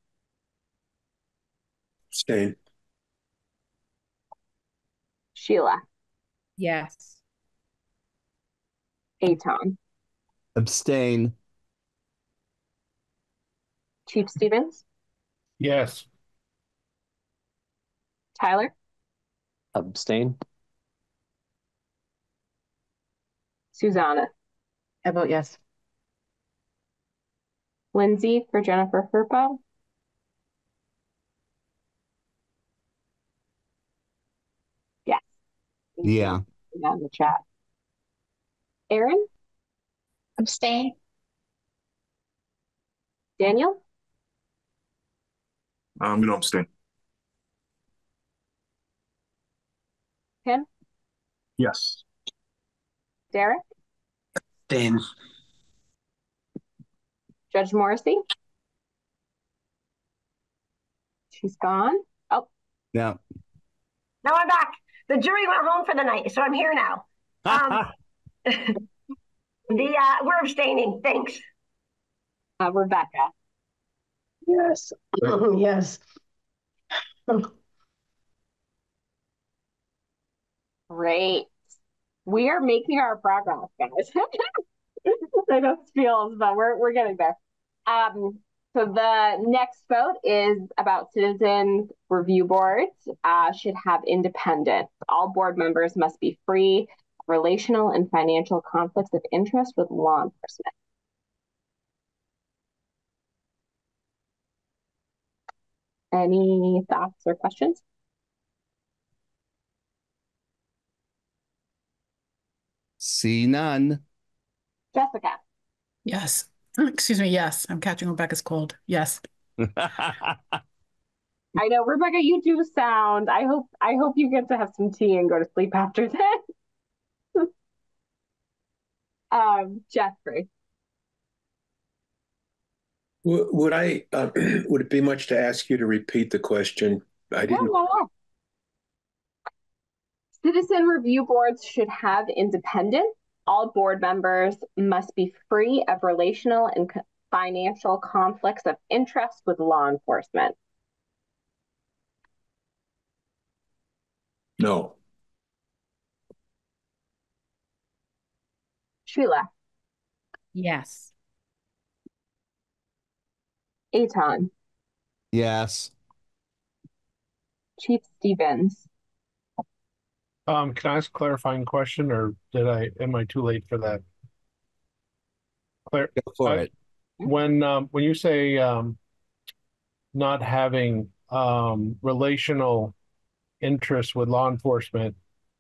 Abstain. Sheila. Yes. Etan. Abstain. Chief Stevens. Yes. Tyler. Abstain. Xusana. I vote yes. Lindsay for Jennifer Firpo. Yes. Yeah. In the chat. Erin. Abstain. Daniel. I'm going to abstain. Tim. Yes. Derek. Abstain. Judge Morrissey. She's gone. Oh, Yeah. Now I'm back. The jury went home for the night, so I'm here now. Um, (laughs) (laughs) the uh, we're abstaining. Thanks. uh, Rebecca. Yes. (laughs) yes. Great. We are making our progress, guys. (laughs) I know it feels, but we're we're getting there. Um, so the next vote is about citizen review boards uh, should have independence. All board members must be free relational and financial conflicts of interest with law enforcement. Any thoughts or questions? See none. Jessica. Yes. (clears throat) Excuse me. Yes. I'm catching Rebecca's cold. Yes. (laughs) I know, Rebecca, you do sound. I hope I hope you get to have some tea and go to sleep after that. (laughs) um, Jeffrey. W- Would I, uh, (clears throat) would it be much to ask you to repeat the question? I didn't, Hello. Citizen review boards should have independence. All board members must be free of relational and co- financial conflicts of interest with law enforcement. no. Sheila, Yes. Etan, Yes. Chief Stevens. Um, can I ask a clarifying question or did I, am I too late for that? Go for I- it. When, um, when you say, um, not having, um, relational interest with law enforcement,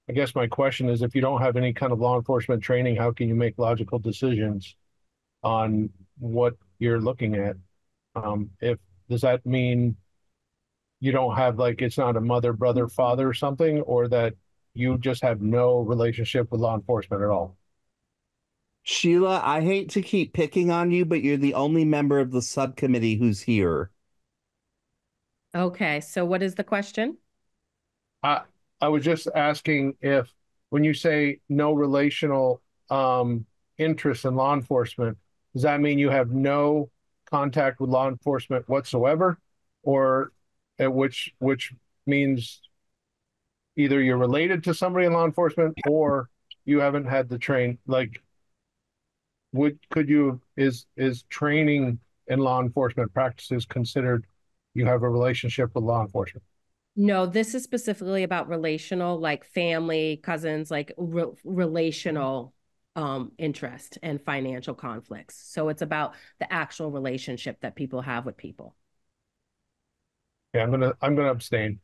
I guess my question is if you don't have any kind of law enforcement training, how can you make logical decisions on what you're looking at? Um, if, does that mean you don't have like, it's not a mother, brother, father or something, or that you just have no relationship with law enforcement at all? Sheila, I hate to keep picking on you, but you're the only member of the subcommittee who's here. Okay. So what is the question? I I was just asking if when you say no relational um interest in law enforcement, does that mean you have no contact with law enforcement whatsoever? Or which which means either you're related to somebody in law enforcement or you haven't had the train like would could you is is training in law enforcement practices considered you have a relationship with law enforcement? No, this is specifically about relational, like family, cousins, like re relational um interest and financial conflicts. So it's about the actual relationship that people have with people. Yeah, I'm gonna I'm gonna abstain.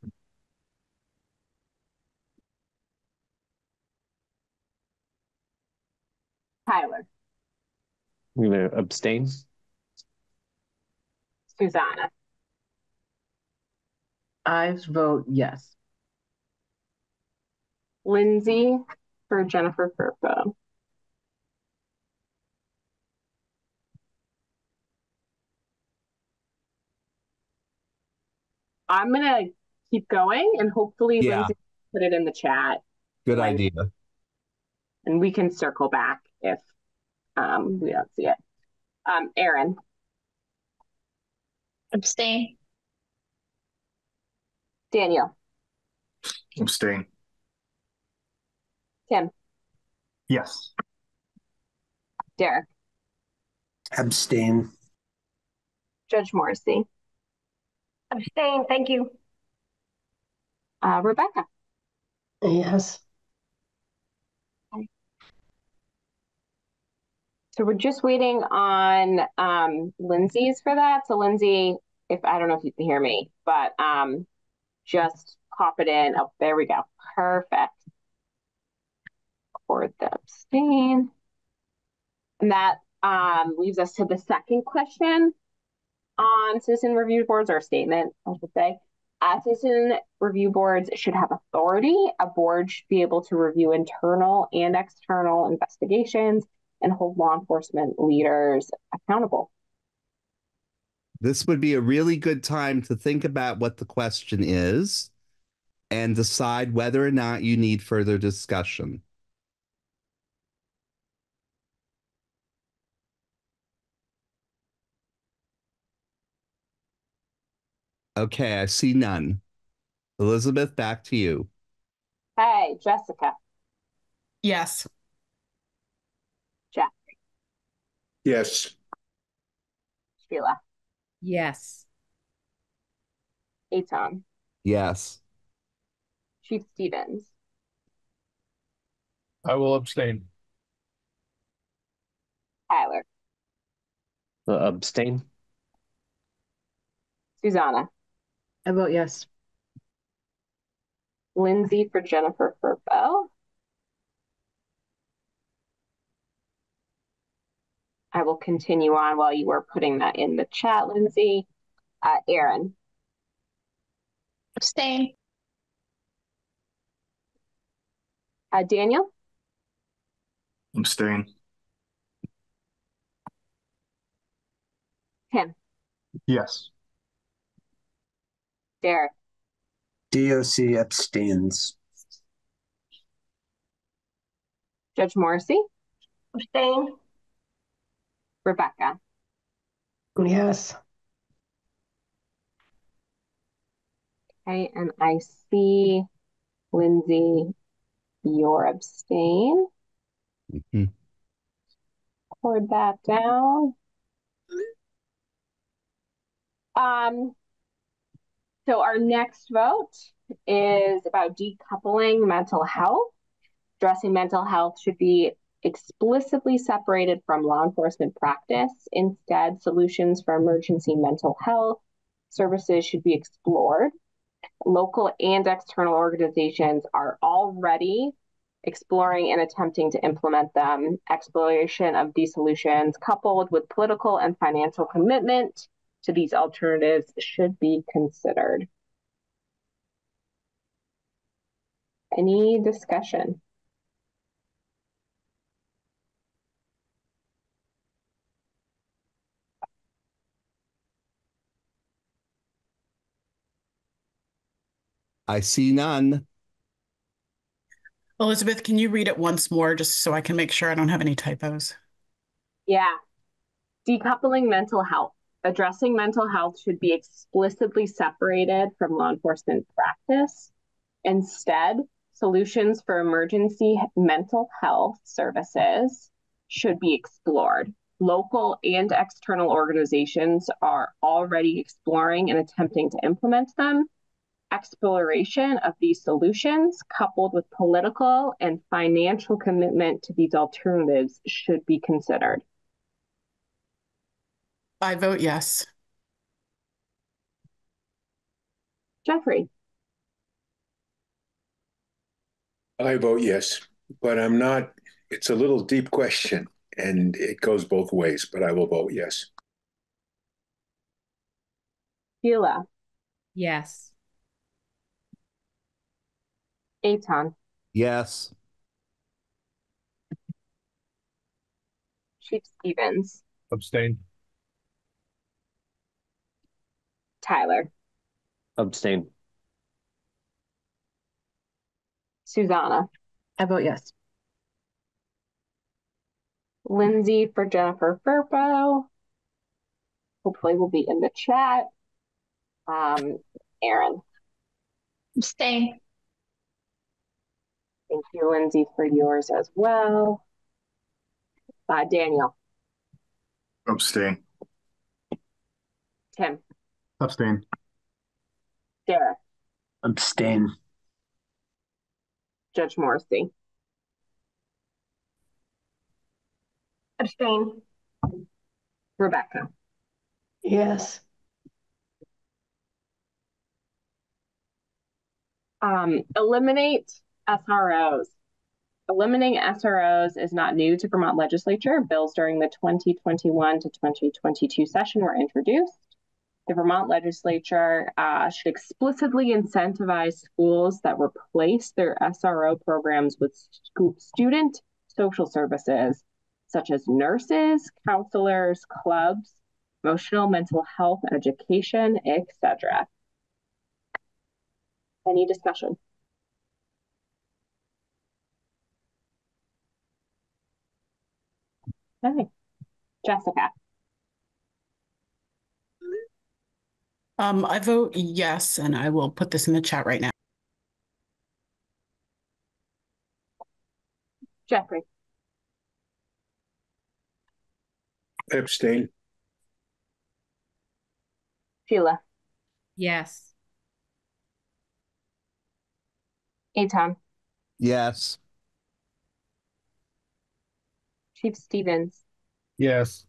Tyler. I'm going to abstain. Xusana. I vote yes. Lindsay for Jennifer Firpo. I'm gonna keep going and hopefully Yeah. Lindsay put it in the chat Good idea. and we can circle back if um, we don't see it. Um, Erin, Abstain. Daniel, Abstain. Tim, Yes. Derek, Abstain. Judge Morrissey, Abstain. Thank you. uh, Rebecca. Yes. So we're just waiting on um, Lindsay's for that. So Lindsay, if I don't know if you can hear me, but um, just pop it in. Oh, there we go. Perfect. For the abstain. And that um, leaves us to the second question on citizen review boards or statement, I should say. Uh, citizen review boards should have authority. A board should be able to review internal and external investigations and hold law enforcement leaders accountable. This would be a really good time to think about what the question is and decide whether or not you need further discussion. Okay, I see none. Elizabeth, back to you. Hey, Jessica, Yes. Jack, Yes. Sheila, Yes. Etan, Yes. Chief Stevens, I will abstain. Tyler, Uh, abstain. Xusana, I vote yes. Lindsay for Jennifer Firpo. I will continue on while you are putting that in the chat, Lindsay. Uh, Erin, Abstain. uh, Daniel, Abstain. Tim, Yes. Derek, DOC abstains. Judge Morrissey, Abstain. Rebecca, Yes. okay, and I see Lindsay, your abstain. Mhm. Record that down. Um, so our next vote is about decoupling mental health. Addressing mental health should be explicitly separated from law enforcement practice. Instead, solutions for emergency mental health services should be explored. Local and external organizations are already exploring and attempting to implement them. Exploration of these solutions, coupled with political and financial commitment to these alternatives, should be considered. Any discussion? I see none. Elizabeth, can you read it once more just so I can make sure I don't have any typos? Yeah. Decoupling mental health. Addressing mental health should be explicitly separated from law enforcement practice. Instead, solutions for emergency mental health services should be explored. Local and external organizations are already exploring and attempting to implement them. Exploration of these solutions, coupled with political and financial commitment to these alternatives, should be considered. I vote yes. Jeffrey, I vote yes, but I'm not, it's a little deep question. and it goes both ways, but I will vote yes. Sheila, Yes. Etan, Yes. Chief Stevens, Abstain. Tyler, Abstain. Xusana, I vote yes. Lindsay for Jennifer Firpo. Hopefully will be in the chat. Um, Erin. Abstain. Thank you, Lindsay, for yours as well. Uh, Daniel, Abstain. Tim, Abstain. Derek, Abstain. Judge Morrissey. Abstain. Rebecca. Yes. Um, eliminate SROs. Eliminating SROs is not new to Vermont legislature. Bills during the 2021 to 2022 session were introduced. The Vermont legislature uh, should explicitly incentivize schools that replace their SRO programs with student social services, such as nurses, counselors, clubs, emotional mental health education, etc. Any discussion? Okay. Jessica. Um, I vote yes, and I will put this in the chat right now. Jeffrey. Abstain. Sheila. Yes. Etan. Yes. Chief Stevens. Yes.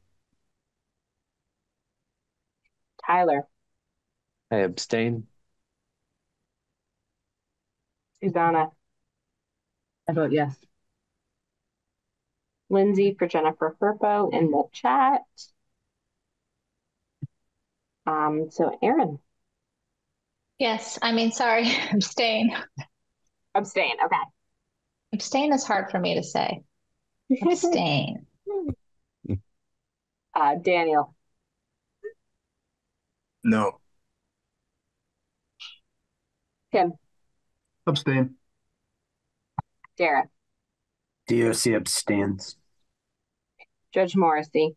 Tyler. I abstain. Xusana. I vote yes. Lindsay for Jennifer Firpo in the chat. Um, so Erin. Yes, I mean, sorry, (laughs) abstain. Abstain, okay. Abstain is hard for me to say. Abstain. (laughs) Uh, Daniel. No. Tim. Abstain. Derek. DOC abstains. Judge Morrissey.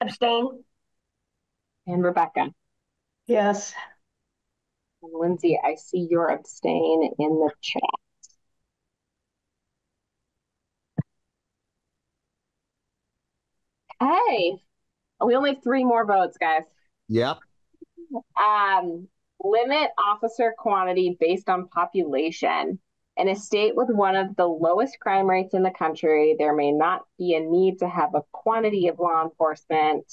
Abstain. And Rebecca. Yes. And Lindsay, I see your abstain in the chat. Hey, we only have three more votes, guys. Yep. Um, limit officer quantity based on population. In a state with one of the lowest crime rates in the country, there may not be a need to have a quantity of law enforcement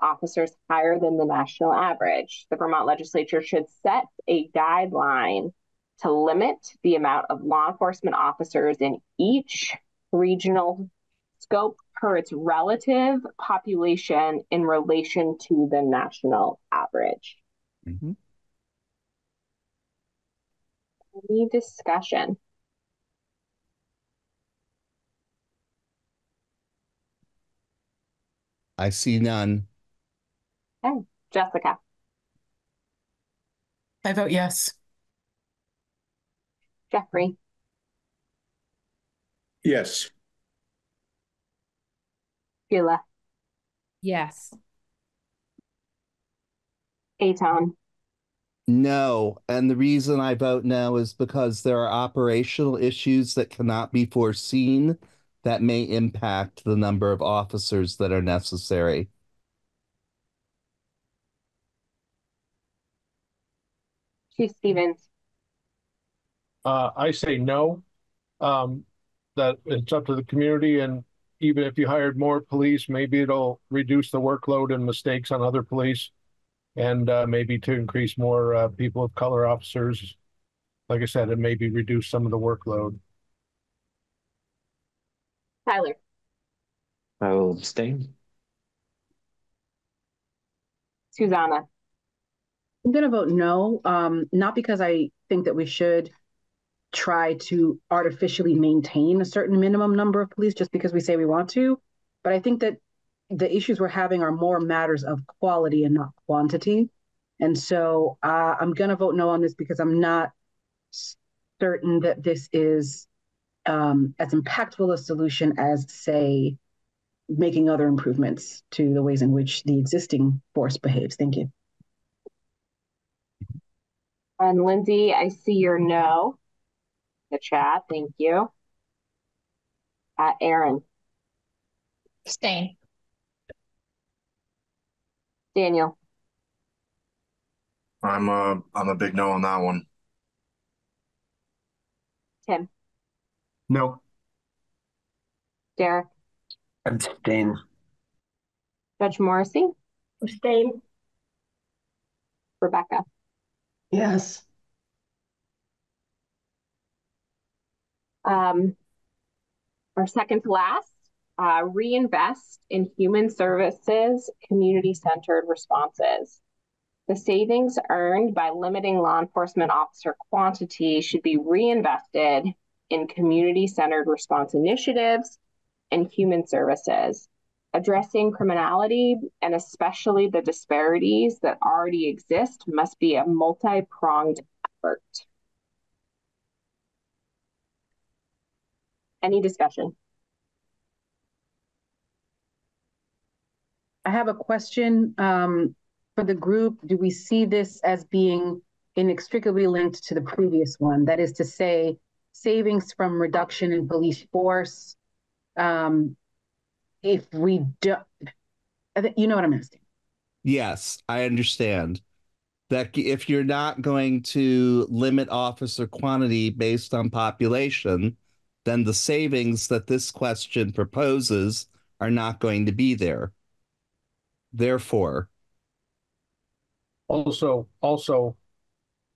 officers higher than the national average. The Vermont legislature should set a guideline to limit the amount of law enforcement officers in each regional scope per its relative population in relation to the national average. Mm-hmm. Any discussion? I see none. Okay, Jessica. I vote yes. Jeffrey. Yes. Sheila. Yes. Etan. No. And the reason I vote no is because there are operational issues that cannot be foreseen that may impact the number of officers that are necessary. Chief Stevens. Uh, I say no. Um, that it's up to the community, and even if you hired more police, maybe it'll reduce the workload and mistakes on other police, and uh, maybe to increase more uh, people of color officers. Like I said, it maybe reduce some of the workload. Tyler. I will abstain. Xusana. I'm going to vote no, um, not because I think that we should try to artificially maintain a certain minimum number of police just because we say we want to, but I think that the issues we're having are more matters of quality and not quantity. And so uh, I'm going to vote no on this because I'm not certain that this is um, as impactful a solution as, say, making other improvements to the ways in which the existing force behaves. Thank you. And Lindsay, I see your no. The chat, thank you. Uh, Erin. Abstain. Daniel. I'm a I'm a big no on that one. Tim. No. Derek. Abstain. Judge Morrissey. Abstain. Rebecca. Yes. Um, our second to last, uh, reinvest in human services, community-centered responses. The savings earned by limiting law enforcement officer quantity should be reinvested in community-centered response initiatives and human services. Addressing criminality and especially the disparities that already exist must be a multi-pronged effort. Any discussion? I have a question um, for the group. Do we see this as being inextricably linked to the previous one? That is to say, savings from reduction in police force. Um, if we don't, you know what I'm asking. Yes, I understand that if you're not going to limit officer quantity based on population, then the savings that this question proposes are not going to be there. Therefore, also, also,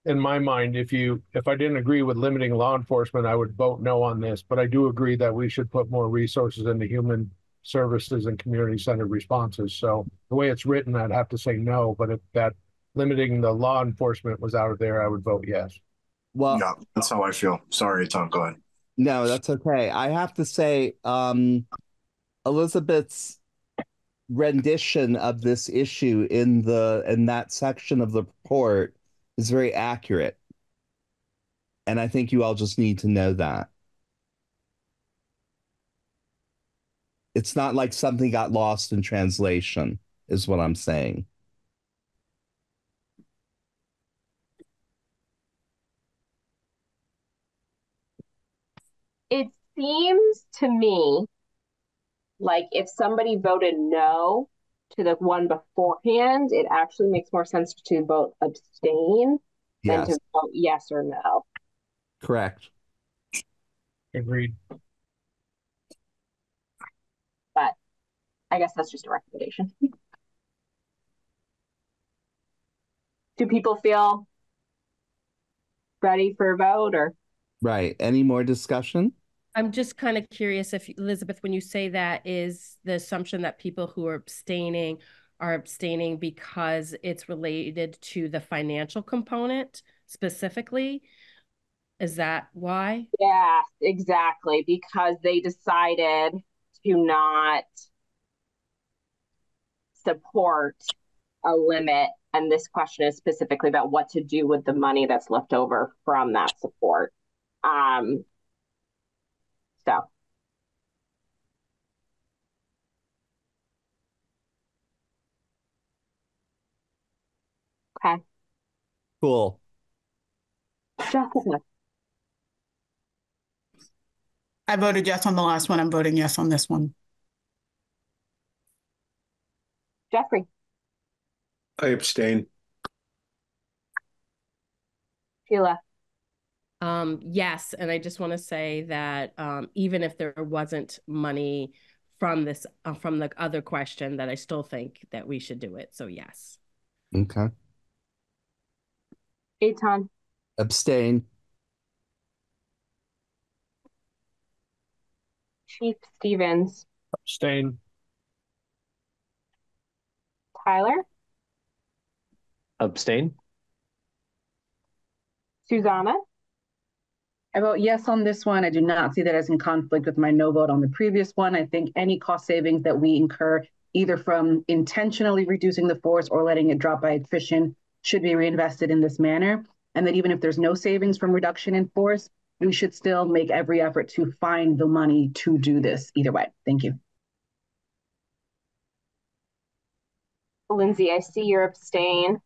in my mind, if you if I didn't agree with limiting law enforcement, I would vote no on this. But I do agree that we should put more resources into human services and community centered responses. So the way it's written, I'd have to say no. But if that limiting the law enforcement was out of there, I would vote yes. Well, yeah, that's how I feel. Sorry, Tom. Go ahead. No, that's okay. I have to say, um, Elizabeth's rendition of this issue in the in that section of the report is very accurate. And I think you all just need to know that. It's not like something got lost in translation, is what I'm saying. It seems to me like if somebody voted no to the one beforehand, it actually makes more sense to vote abstain yes. than to vote yes or no. Correct. Agreed. But I guess that's just a recommendation. (laughs) Do people feel ready for a vote or? Right. Any more discussion? I'm just kind of curious if Elizabeth, when you say that, is the assumption that people who are abstaining are abstaining because it's related to the financial component specifically? Is that why? Yes, exactly. Because they decided to not support a limit. And this question is specifically about what to do with the money that's left over from that support. Um, so. Okay. Cool. Jessica. I voted yes on the last one. I'm voting yes on this one. Jeffrey. I abstain. Sheila. Um, yes, and I just want to say that um, even if there wasn't money from this uh, from the other question, that I still think that we should do it. So yes. Okay. Etan. Abstain. Chief Stevens. Abstain. Tyler? Abstain. Xusana? I vote yes on this one. I do not see that as in conflict with my no vote on the previous one. I think any cost savings that we incur, either from intentionally reducing the force or letting it drop by attrition, should be reinvested in this manner. And that even if there's no savings from reduction in force, we should still make every effort to find the money to do this either way. Thank you. Lindsay, I see you're abstain.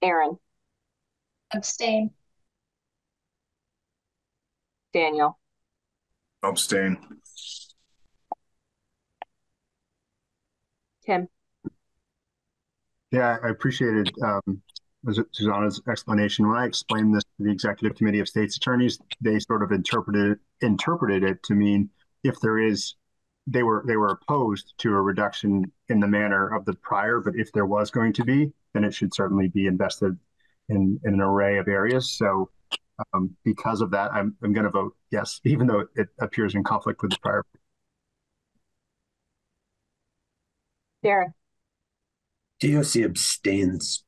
Erin? Abstain. Daniel? Abstain. Tim? Yeah, I appreciated um, Xusana's explanation. When I explained this to the Executive Committee of States Attorneys, they sort of interpreted interpreted it to mean if there is, they were they were opposed to a reduction in the manner of the prior, but if there was going to be, then it should certainly be invested in, in an array of areas. So um, because of that, I'm, I'm going to vote yes, (laughs) even though it appears in conflict with the prior. Derek. DOC abstains.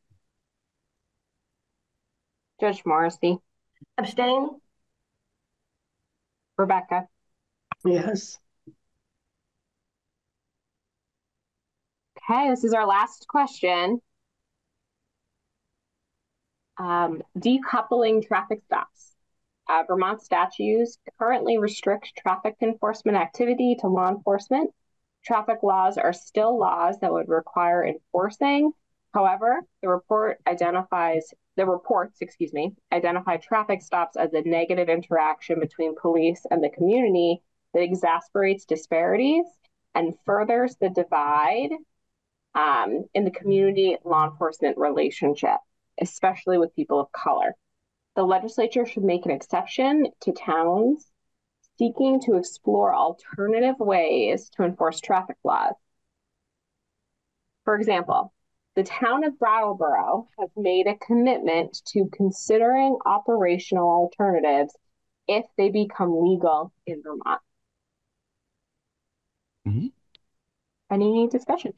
Judge Morrissey. Abstain. Rebecca. Yes. Okay, this is our last question. Um, decoupling traffic stops. Uh, Vermont statutes currently restrict traffic enforcement activity to law enforcement. Traffic laws are still laws that would require enforcing. However, the report identifies the reports, excuse me, identify traffic stops as a negative interaction between police and the community that exasperates disparities and furthers the divide um, in the community law enforcement relationship especially with people of color. The legislature should make an exception to towns seeking to explore alternative ways to enforce traffic laws. For example, the town of Brattleboro has made a commitment to considering operational alternatives if they become legal in Vermont. Mm-hmm. Any discussion?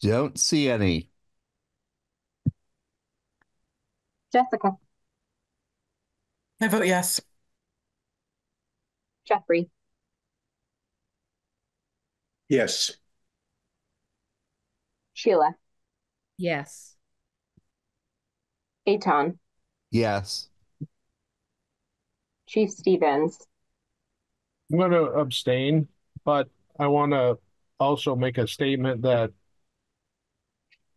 Don't see any. Jessica. I vote yes. Jeffrey. Yes. Sheila. Yes. Etan. Yes. Chief Stevens. I'm going to abstain, but I want to also make a statement that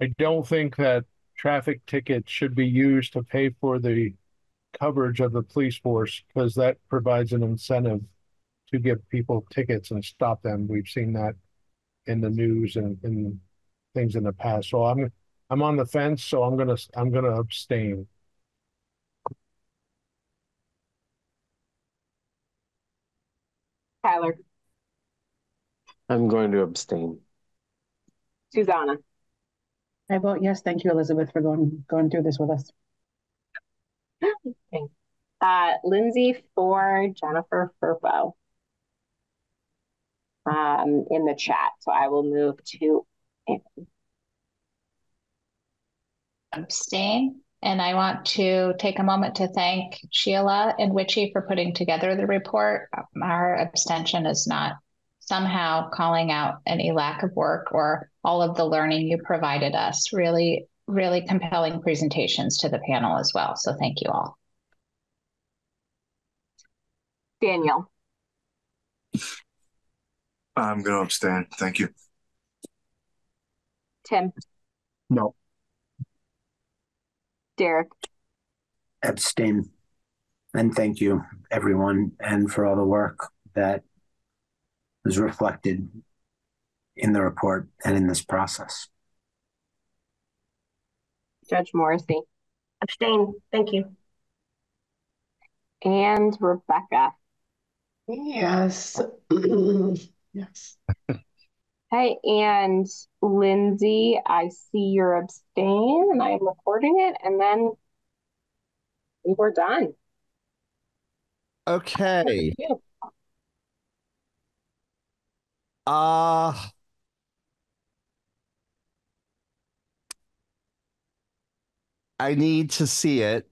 I don't think that traffic tickets should be used to pay for the coverage of the police force because that provides an incentive to give people tickets and stop them. We've seen that in the news and in things in the past. So I'm I'm on the fence, so I'm gonna I'm gonna abstain. Tyler. I'm going to abstain. Xusana. I vote yes. Thank you, Elizabeth, for going going through this with us. Thanks. Uh, Lindsay for Jennifer Firpo um, in the chat. So I will move to abstain. And I want to take a moment to thank Sheila and Witchy for putting together the report. Our abstention is not somehow calling out any lack of work or all of the learning you provided us. Really, really compelling presentations to the panel as well. So thank you all. Daniel. I'm going to abstain. Thank you. Tim. No. Derek. Abstain. And thank you, everyone, and for all the work that is reflected in the report and in this process. Judge Morrissey. Abstain. Thank you. And Rebecca. Yes. (clears throat) yes. Hey, and Lindsay, I see your abstain and I am recording it, and then we're done. Okay. Uh I need to see it.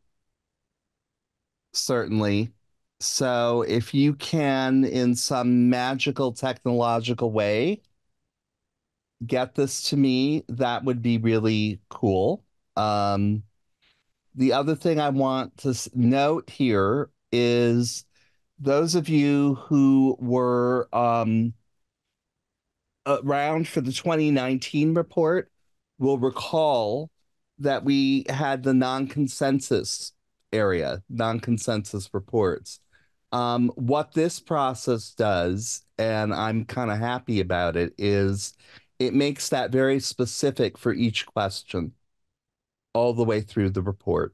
Certainly. So if you can, in some magical technological way, get this to me, that would be really cool. Um, the other thing I want to note here is those of you who were um, around for the 2019 report will recall that we had the non-consensus area, non-consensus reports. Um, what this process does, and I'm kind of happy about it, is it makes that very specific for each question all the way through the report.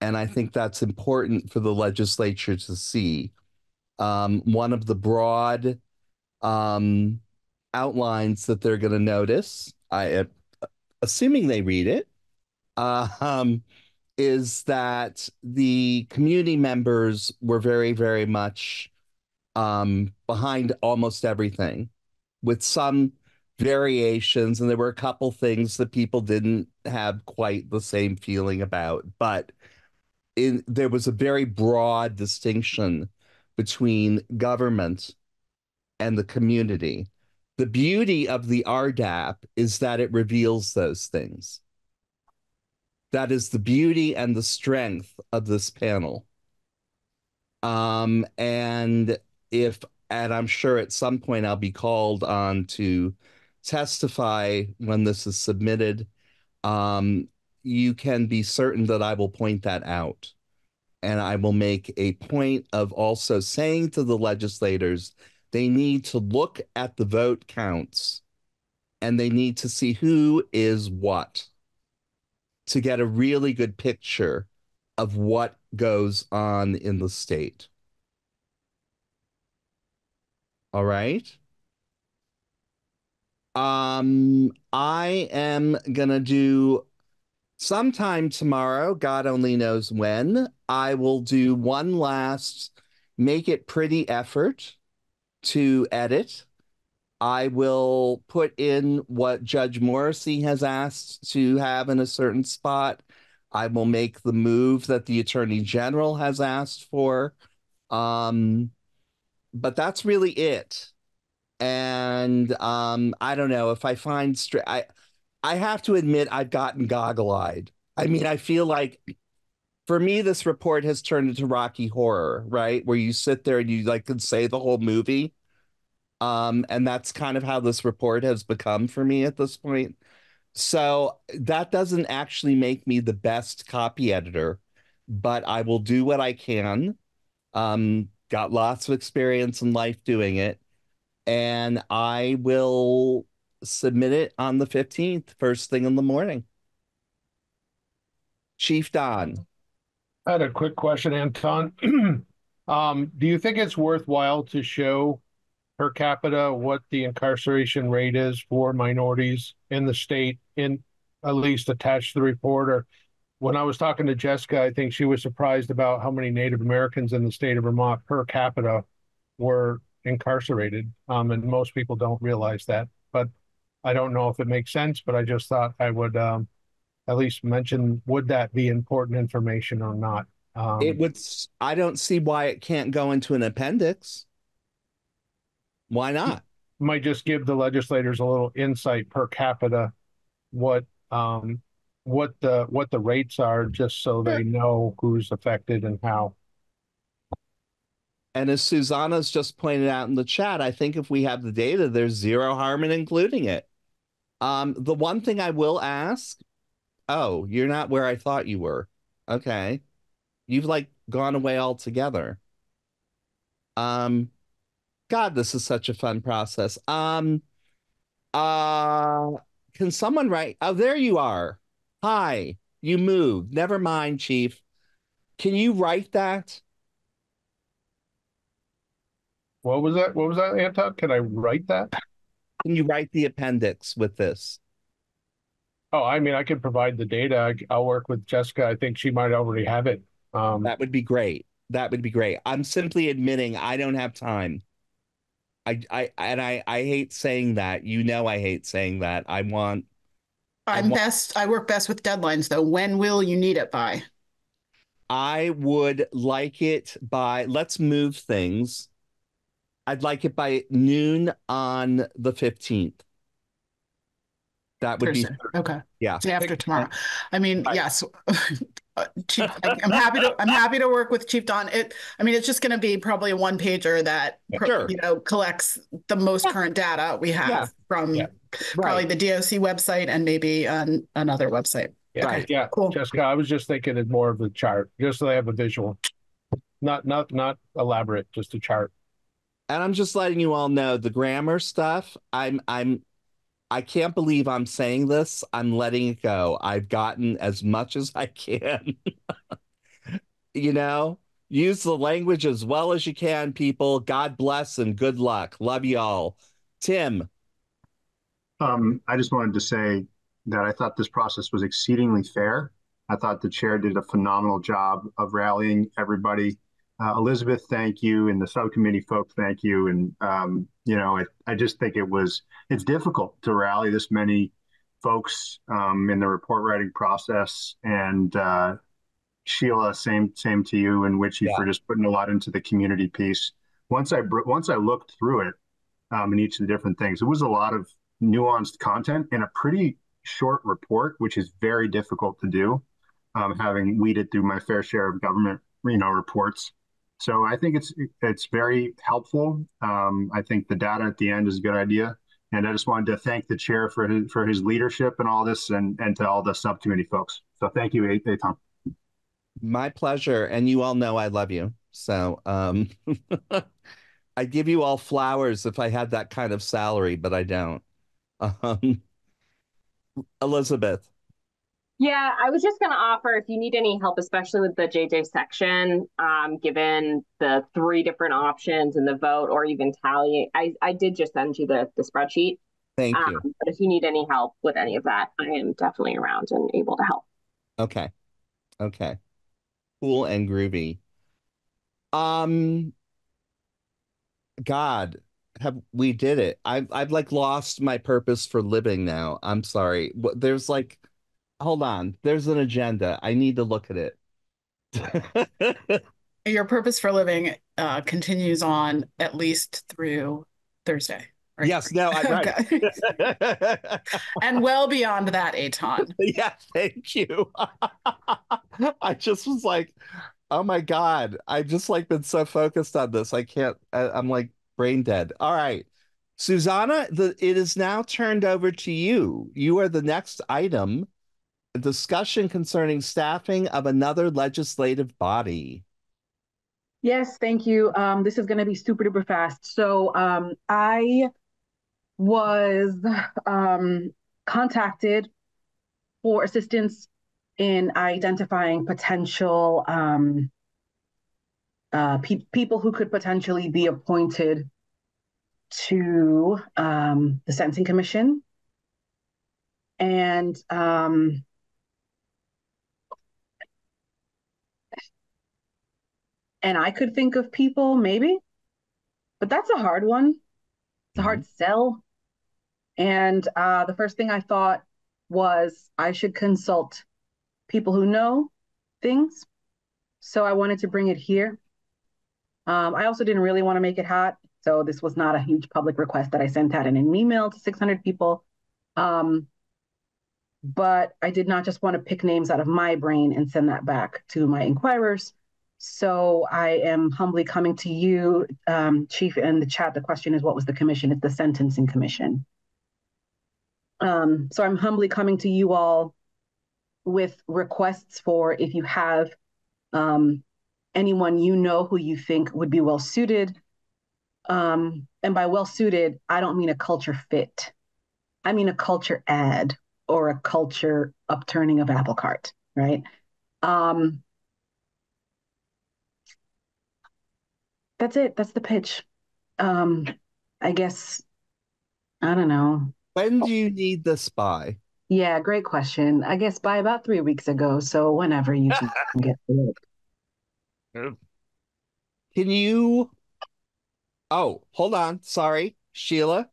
And I think that's important for the legislature to see. Um, one of the broad um, outlines that they're going to notice, I assuming they read it, uh, um, is that the community members were very, very much um, behind almost everything, with some variations, and there were a couple things that people didn't have quite the same feeling about, but in, there was a very broad distinction between government and the community. The beauty of the RDAP is that it reveals those things. That is the beauty and the strength of this panel. Um, and if, and I'm sure at some point I'll be called on to testify when this is submitted, um, you can be certain that I will point that out. And I will make a point of also saying to the legislators, they need to look at the vote counts and they need to see who is what to get a really good picture of what goes on in the state. All right. Um, I am gonna do sometime tomorrow, God only knows when. I will do one last make it pretty effort to edit I will put in what Judge Morrissey has asked to have in a certain spot. I will make the move that the Attorney General has asked for. Um, but that's really it. And um, I don't know if I find straight. I I have to admit I've gotten goggle-eyed. I mean, I feel like for me, this report has turned into Rocky Horror, right? Where you sit there and you like can say the whole movie. Um, and that's kind of how this report has become for me at this point. So that doesn't actually make me the best copy editor, but I will do what I can. Um, got lots of experience in life doing it. And I will submit it on the 15th, first thing in the morning. Chief Don. I had a quick question, Etan. (clears throat) um, do you think it's worthwhile to show per capita what the incarceration rate is for minorities in the state in at least attached to the report or when I was talking to Jessica, I think she was surprised about how many Native Americans in the state of Vermont per capita were incarcerated. Um, and most people don't realize that. But I don't know if it makes sense, but I just thought I would um, at least mention would that be important information or not? Um, it would. I don't see why it can't go into an appendix. Why not? Might just give the legislators a little insight per capita what um what the what the rates are just so they know who's affected and how. And as Xusana's just pointed out in the chat, I think if we have the data, there's zero harm in including it. Um, the one thing I will ask, oh, you're not where I thought you were. Okay. You've like gone away altogether. Um, God, this is such a fun process. Um, uh, can someone write? Oh, there you are. Hi, you moved. Never mind, Chief. Can you write that? What was that? What was that, Etan? Can I write that? Can you write the appendix with this? Oh, I mean, I can provide the data. I'll work with Jessica. I think she might already have it. Um, that would be great. that would be great. I'm simply admitting I don't have time. I I and I I hate saying that. You know I hate saying that. I want I'm best I work best with deadlines though. When will you need it by? I would like it by let's move things. I'd like it by noon on the 15th. That would Thursday. be Okay. yeah. Day after tomorrow. I mean, yes. (laughs) Uh, Chief, I- I'm happy to I'm happy to work with Chief Don. It I mean it's just going to be probably a one pager that pro- Sure. you know collects the most current data we have Yeah. from probably the DOC website and maybe on another website. Yeah, Okay. yeah, Cool. Jessica, I was just thinking it's more of a chart, just so they have a visual. Not not not elaborate, just a chart. And I'm just letting you all know the grammar stuff. I'm I'm I can't believe I'm saying this. I'm letting it go. I've gotten as much as I can. (laughs) you know, use the language as well as you can, people. God bless and good luck. Love you all. Tim. Um, I just wanted to say that I thought this process was exceedingly fair. I thought the chair did a phenomenal job of rallying everybody. Uh, Elizabeth, thank you, and the subcommittee folks, thank you. And um, you know, I, I just think it was it's difficult to rally this many folks um, in the report writing process. And uh, Sheila, same same to you, and Witchy for just putting a lot into the community piece. Once I once I looked through it, um, and each of the different things, it was a lot of nuanced content in a pretty short report, which is very difficult to do. Um, having weeded through my fair share of government, you know, reports. So I think it's it's very helpful. Um, I think the data at the end is a good idea, and I just wanted to thank the chair for his for his leadership and all this, and and to all the subcommittee folks. So thank you, Etan. My pleasure. And you all know I love you. So um (laughs) I'd give you all flowers if I had that kind of salary, but I don't. Um (laughs) Elizabeth. Yeah, I was just going to offer if you need any help, especially with the JJ section, um, given the three different options and the vote or even tally. I, I did just send you the, the spreadsheet. Thank Um, you. but if you need any help with any of that, I am definitely around and able to help. Okay. Okay. Cool and groovy. Um God, have we did it. I've I've like lost my purpose for living now. I'm sorry. What- There's like hold on. There's an agenda. I need to look at it. (laughs) Your purpose for living uh, continues on at least through Thursday. right? Yes, no, I'm right. Okay. (laughs) and well beyond that, Etan. yeah, thank you. (laughs) I just was like, oh my God. I've just like been so focused on this. I can't, I, I'm like brain dead. All right. Xusana, the it is now turned over to you. You are the next item. A discussion concerning staffing of another legislative body. Yes, thank you. Um, this is going to be super duper fast. So um, I was um, contacted for assistance in identifying potential um, uh, pe- people who could potentially be appointed to um, the Sentencing Commission. And and I could think of people maybe, but that's a hard one. It's a hard sell. And uh, the first thing I thought was I should consult people who know things. So I wanted to bring it here. Um, I also didn't really want to make it hot. So this was not a huge public request that I sent out in an email to 600 people. Um, but I did not just want to pick names out of my brain and send that back to my inquirers. So I am humbly coming to you, um, Chief, in the chat. The question is, what was the commission? It's the Sentencing Commission. Um, so I'm humbly coming to you all with requests for if you have um, anyone you know who you think would be well suited. Um, and by well suited, I don't mean a culture fit. I mean a culture add or a culture upturning of apple cart, right? Um, that's it. That's the pitch. Um, I guess I don't know. When do you need the spy? Yeah, great question. I guess by about three weeks ago. So whenever you can (laughs) get to it. can you? Oh, hold on. Sorry, Sheila.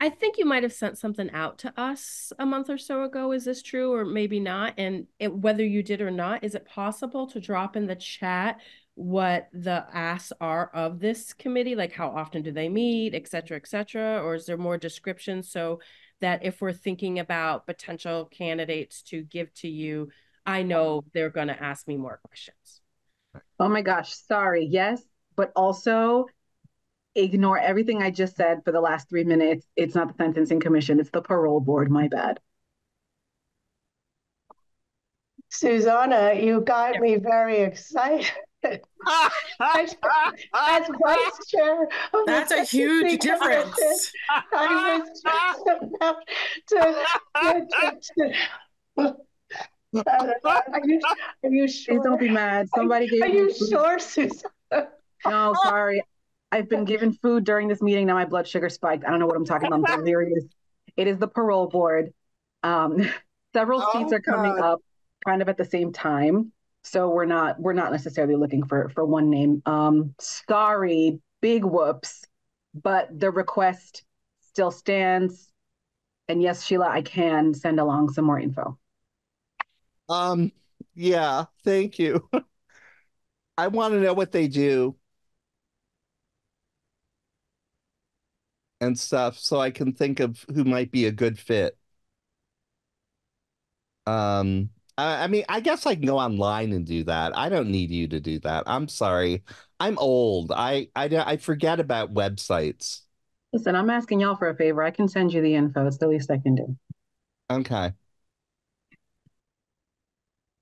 I think you might have sent something out to us a month or so ago. Is this true or maybe not? And it, whether you did or not, is it possible to drop in the chat what the asks are of this committee? Like how often do they meet, et cetera, et cetera? Or is there more description so that if we're thinking about potential candidates to give to you, I know they're going to ask me more questions. Oh my gosh, sorry. Yes, but also ignore everything I just said for the last three minutes. It's not the sentencing commission, it's the parole board. My bad. Xusana, you got me very excited. As, as vice chair that's a huge difference i was just about to, to, to, are you, are you sure? Please don't be mad. Somebody gave Are you food. sure, Susan? No, sorry. I've been given food during this meeting. Now my blood sugar spiked. I don't know what I'm talking about. I'm delirious. It is the parole board. Um, (laughs) several Oh, seats are coming God. up kind of at the same time. So we're not we're not necessarily looking for for one name. Um, sorry, big whoops, but the request still stands. And yes, Sheila, I can send along some more info. Um, yeah, thank you. (laughs) I want to know what they do and stuff so I can think of who might be a good fit. Um, I, I mean, I guess I can go online and do that. I don't need you to do that. I'm sorry. I'm old. I I I forget about websites. Listen, I'm asking y'all for a favor. I can send you the info. It's the least I can do. Okay.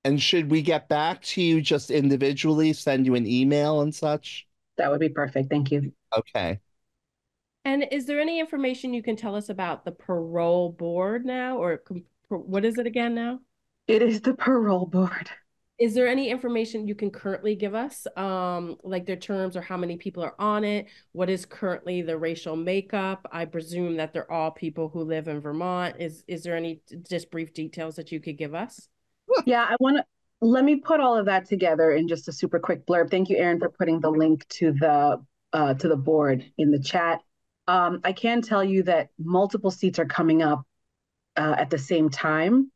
And should we get back to you just individually, send you an email and such? That would be perfect. Thank you. Okay. And is there any information you can tell us about the parole board now, or what is it again now? It is the parole board. Is there any information you can currently give us, um, like their terms or how many people are on it? What is currently the racial makeup? I presume that they're all people who live in Vermont. Is is there any just brief details that you could give us? Yeah, I want to let me put all of that together in just a super quick blurb. Thank you, Erin, for putting the link to the uh, to the board in the chat. Um, I can tell you that multiple seats are coming up uh, at the same time.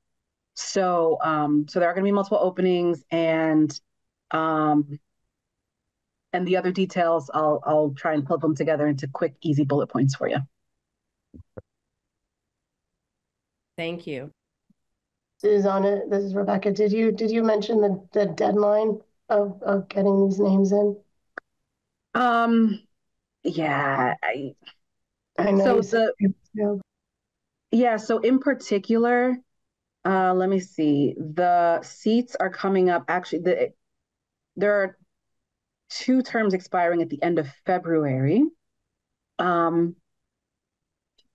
So um, so there are going to be multiple openings, and um, and the other details I'll I'll try and pull them together into quick, easy bullet points for you. Thank you. Xusana, this is Rebecca. Did you did you mention the, the deadline of, of getting these names in? Um, yeah, I I know so the yeah, so in particular, uh, let me see. The seats are coming up. Actually, the there are two terms expiring at the end of February. Um,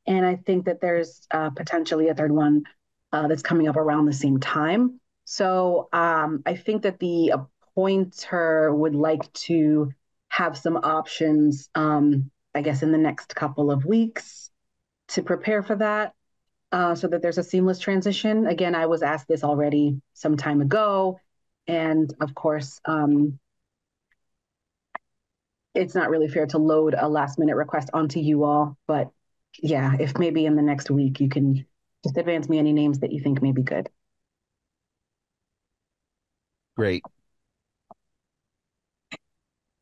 and I think that there's uh, potentially a third one uh, that's coming up around the same time. So um, I think that the appointer would like to have some options, um, I guess, in the next couple of weeks to prepare for that uh, so that there's a seamless transition. Again, I was asked this already some time ago. And of course, um, it's not really fair to load a last minute request onto you all. But yeah, if maybe in the next week you can just advance me any names that you think may be good. Great.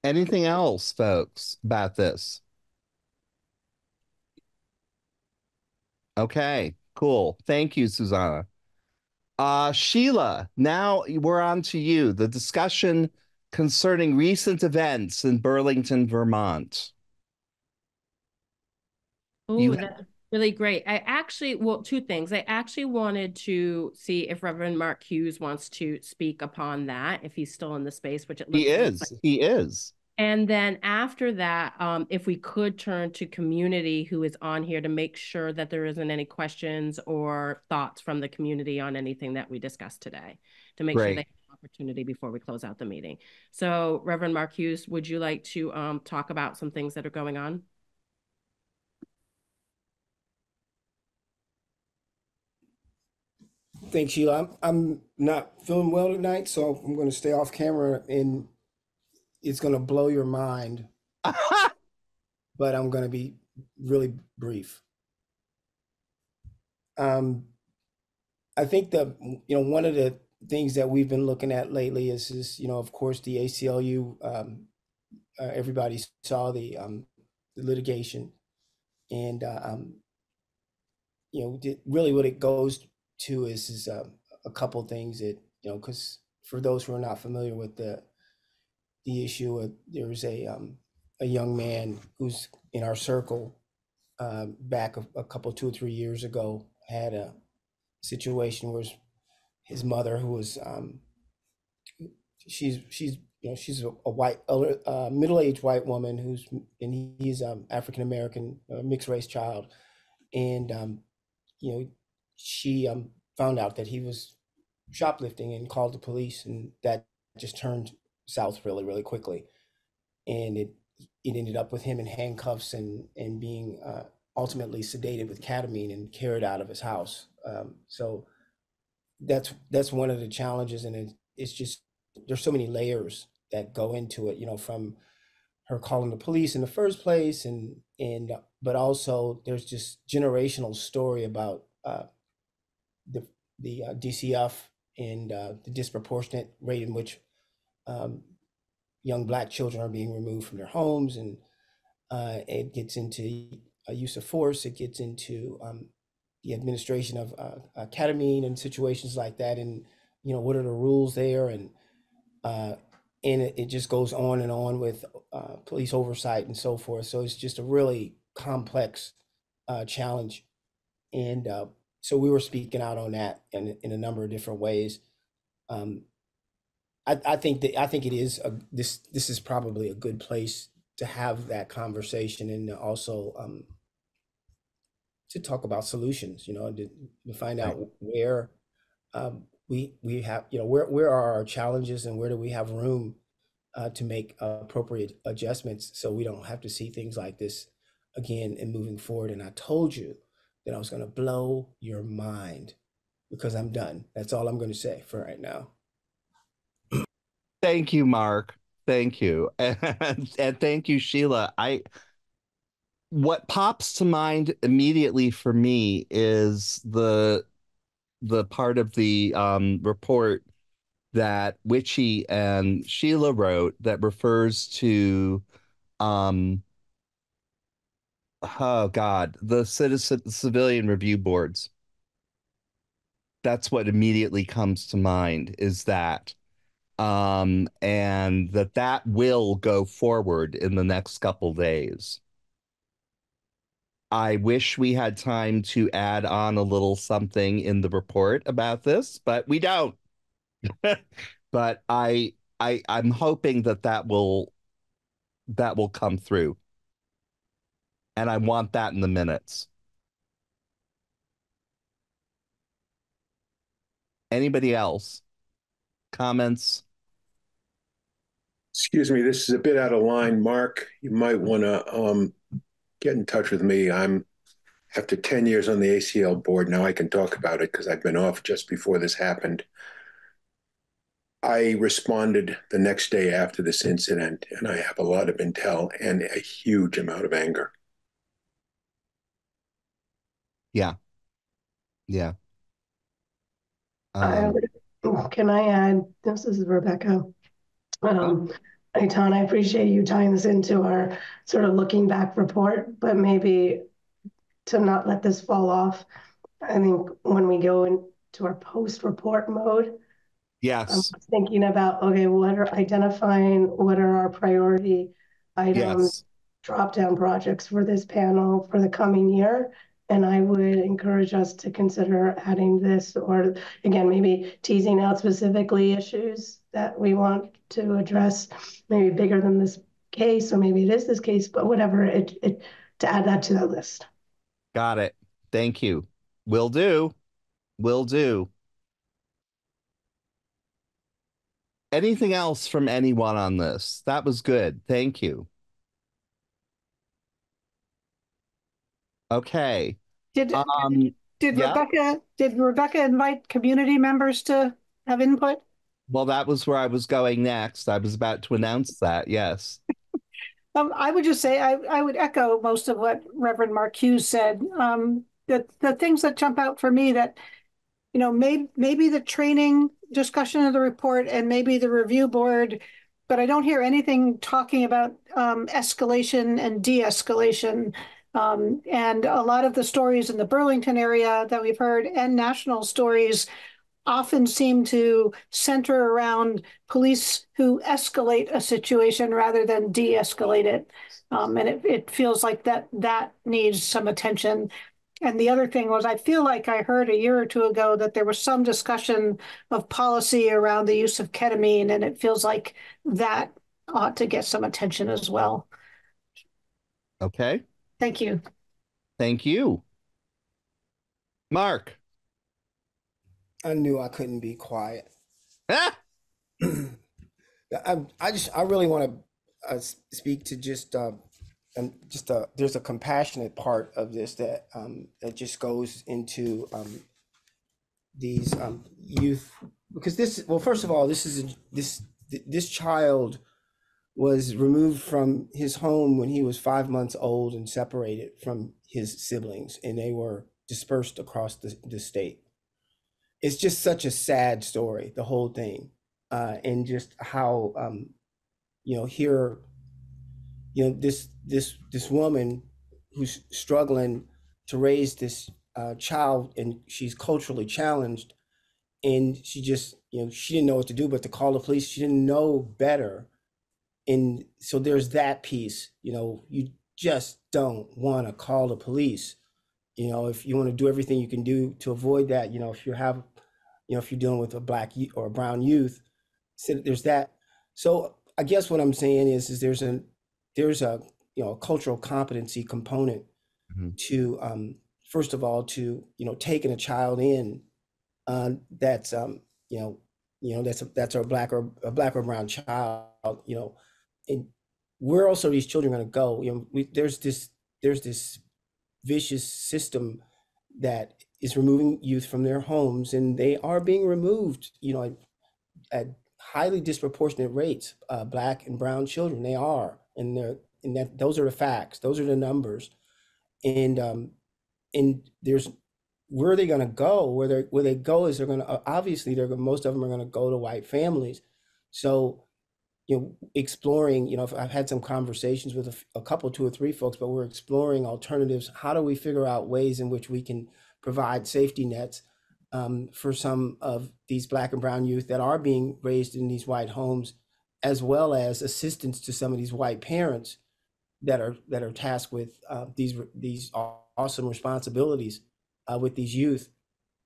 Anything else, folks, about this? Okay, cool. Thank you, Xusana. Uh, Sheila, now we're on to you. The discussion concerning recent events in Burlington, Vermont. Oh, that's really great. I actually, well, two things. I actually wanted to see if Reverend Mark Hughes wants to speak upon that, if he's still in the space, which it looks He like- is. He is. And then after that, um, if we could turn to community who is on here to make sure that there isn't any questions or thoughts from the community on anything that we discussed today, to make sure they have an opportunity before we close out the meeting. So Reverend Mark Hughes, would you like to um, talk about some things that are going on? Thanks, Sheila. I'm, I'm not feeling well tonight, so I'm going to stay off camera and it's going to blow your mind, (laughs) but I'm going to be really brief. Um, I think that you know one of the things that we've been looking at lately is is you know of course the ACLU. Um, uh, everybody saw the um, the litigation, and uh, um, you know really what it goes to is is uh, a couple things that you know because for those who are not familiar with the the issue, uh, there's a um, a young man who's in our circle uh, back a, a couple two or three years ago had a situation where his mother, who was um, she's she's you know she's a, a white uh, middle aged white woman who's and he's um, African American mixed race child, and um, you know she um, found out that he was shoplifting and called the police, and that just turned south really really quickly, and it it ended up with him in handcuffs and and being uh, ultimately sedated with ketamine and carried out of his house. Um, so that's that's one of the challenges, and it, it's just there's so many layers that go into it. You know, from her calling the police in the first place, and and but also there's just generational story about uh, the the uh, DCF and uh, the disproportionate rate in which um, young black children are being removed from their homes, and uh, it gets into a use of force. It gets into um, the administration of uh, ketamine and situations like that, and you know what are the rules there, and uh, and it, it just goes on and on with uh, police oversight and so forth. So it's just a really complex uh, challenge, and uh, so we were speaking out on that in in a number of different ways. Um, I, I think that I think it is a, this this is probably a good place to have that conversation and also um, to talk about solutions, you know, to, to find out where um, we we have, you know, where where are our challenges and where do we have room uh, to make uh, appropriate adjustments so we don't have to see things like this again and moving forward. And I told you that I was going to blow your mind because I'm done. That's all I'm going to say for right now. Thank you, Mark. Thank you. (laughs) And, and thank you, Sheila. I what pops to mind immediately for me is the the part of the um, report that Witchy and Sheila wrote that refers to um oh god the citizen civilian review boards that's what immediately comes to mind is that um and that that will go forward in the next couple days I wish we had time to add on a little something in the report about this, but we don't. (laughs) but I I I'm hoping that that will that will come through. And I want that in the minutes. Anybody else? Comments? Excuse me, this is a bit out of line. Mark, you might want to um, get in touch with me. I'm after 10 years on the ACL board. Now I can talk about it because I've been off just before this happened. I responded the next day after this incident, and I have a lot of intel and a huge amount of anger. Yeah. Yeah. Um, can I add? This is Rebecca. Um, Ton, I appreciate you tying this into our sort of looking back report, but maybe to not let this fall off. I think when we go into our post report mode, yes, I'm thinking about okay, what are identifying what are our priority items, yes. drop down projects for this panel for the coming year, and I would encourage us to consider adding this or again, maybe teasing out specifically issues that we want to address, maybe bigger than this case, or maybe it is this case, but whatever, it, it to add that to the list. Got it. Thank you. Will do. Will do. Anything else from anyone on this? That was good. Thank you. Okay. Did um, did yeah? Rebecca did Rebecca invite community members to have input? Well, that was where I was going next. I was about to announce that. Yes. (laughs) Um, I would just say I, I would echo most of what Reverend Mark Hughes said. Um, the the things that jump out for me that, you know, maybe maybe the training discussion of the report and maybe the review board, but I don't hear anything talking about um, escalation and de-escalation. Um, and a lot of the stories in the Burlington area that we've heard and national stories often seem to center around police who escalate a situation rather than de-escalate it. Um, and it, it feels like that that needs some attention. And the other thing was, I feel like I heard a year or two ago that there was some discussion of policy around the use of ketamine, and it feels like that ought to get some attention as well. Okay. Thank you. Thank you. Mark. I knew I couldn't be quiet. Ah! (clears throat) I, I just, I really want to uh, speak to just, uh, and just a, there's a compassionate part of this that um, that just goes into um, these um, youth because this, well, first of all, this is a, this this child was removed from his home when he was five months old and separated from his siblings, and they were dispersed across the, the state it's just such a sad story, the whole thing, uh, and just how um, you know here, you know this this this woman who's struggling to raise this uh, child, and she's culturally challenged, and she just you know she didn't know what to do but to call the police. She didn't know better, and so there's that piece. You know, you just don't want to call the police you know if you want to do everything you can do to avoid that you know if you have you know if you're dealing with a black or a brown youth so there's that. So i guess what i'm saying is is there's a there's a you know a cultural competency component mm-hmm. to um first of all to you know taking a child in uh that's um you know you know that's a, that's a black or a black or brown child you know. And where else are these children going to go? You know we, there's this there's this vicious system that is removing youth from their homes, and they are being removed, you know, at highly disproportionate rates. Uh, black and brown children, they are, and they're, and that those are the facts. Those are the numbers, and um, and there's where are they going to go? Where they where they go is they're going to obviously they're most of them are going to go to white families. So you know, exploring, you know, I've had some conversations with a, a, couple, two or three folks, but we're exploring alternatives. How do we figure out ways in which we can provide safety nets um, for some of these black and brown youth that are being raised in these white homes, as well as assistance to some of these white parents that are that are tasked with uh, these these awesome responsibilities uh, with these youth.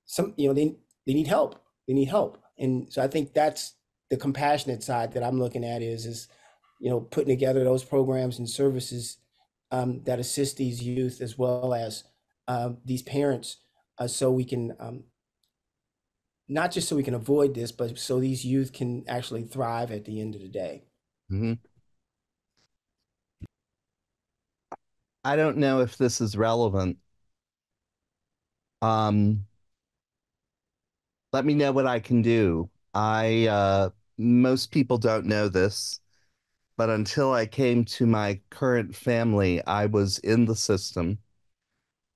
Some you know they they need help. They need help, and so I think that's the compassionate side that I'm looking at is is you know putting together those programs and services um, that assist these youth as well as uh, these parents, uh, so we can um, not just so we can avoid this, but so these youth can actually thrive at the end of the day. Mm-hmm. I don't know if this is relevant. Um, let me know what I can do. I uh, most people don't know this, but until I came to my current family, I was in the system.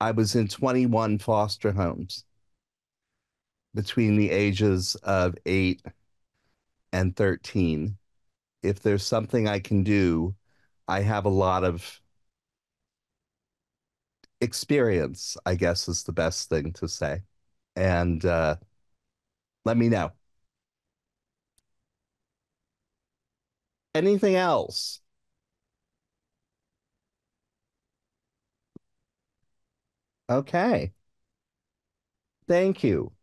I was in 21 foster homes between the ages of 8 and 13. If there's something I can do, I have a lot of experience, I guess is the best thing to say. And uh, let me know. Anything else? Okay. Thank you.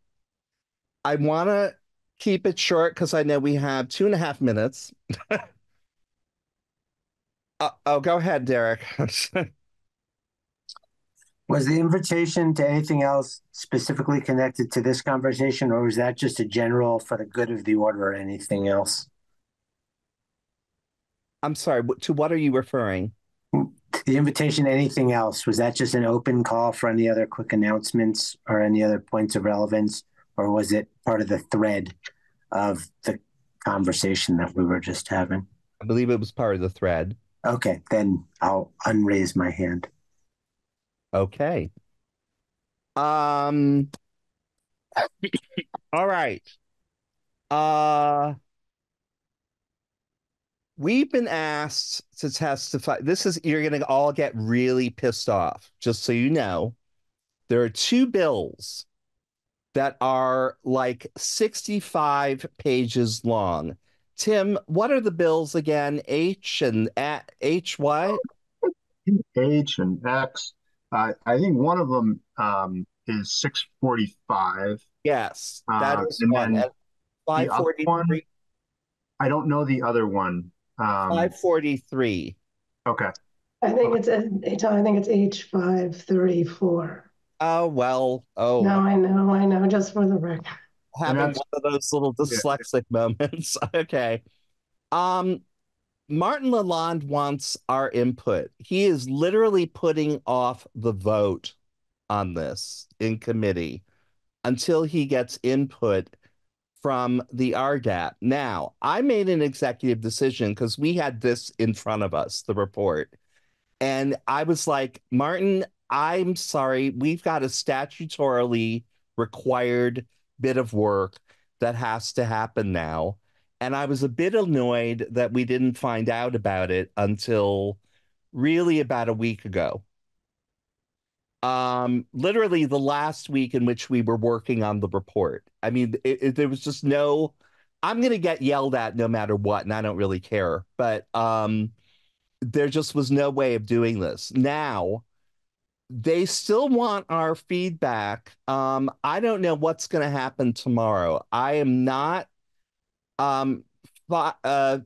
I want to keep it short because I know we have two and a half minutes. (laughs) uh, oh, go ahead, Derek. (laughs) was the invitation to anything else specifically connected to this conversation, or was that just a general for the good of the order or anything else? I'm sorry, to what are you referring? The invitation, anything else? Was that just an open call for any other quick announcements or any other points of relevance? Or was it part of the thread of the conversation that we were just having? I believe it was part of the thread. Okay, then I'll unraise my hand. Okay. Um (coughs) all right. Uh we've been asked to testify. This is you're gonna all get really pissed off, just so you know. There are two bills that are like 65 pages long. Tim, what are the bills again? H and at H what? H and X. Uh, I think one of them um, is 645. Yes, that Uh, is one. then And the other 543. I don't know the other one. Um, 543. Okay. I think it's, it's, I think it's H five thirty-four. Oh well. Oh, No, I know, I know, just for the record. having one of those little dyslexic moments. (laughs) okay. Um, Martin LaLonde wants our input. He is literally putting off the vote on this in committee until he gets input from the RDAP. Now, I made an executive decision because we had this in front of us, the report. And I was like, Martin, I'm sorry, we've got a statutorily required bit of work that has to happen now. And I was a bit annoyed that we didn't find out about it until really about a week ago. Um, literally the last week in which we were working on the report. I mean, it, it, there was just no, I'm going to get yelled at no matter what, and I don't really care. But um, there just was no way of doing this. Now, they still want our feedback. Um, I don't know what's going to happen tomorrow. I am not. Um, fi- uh,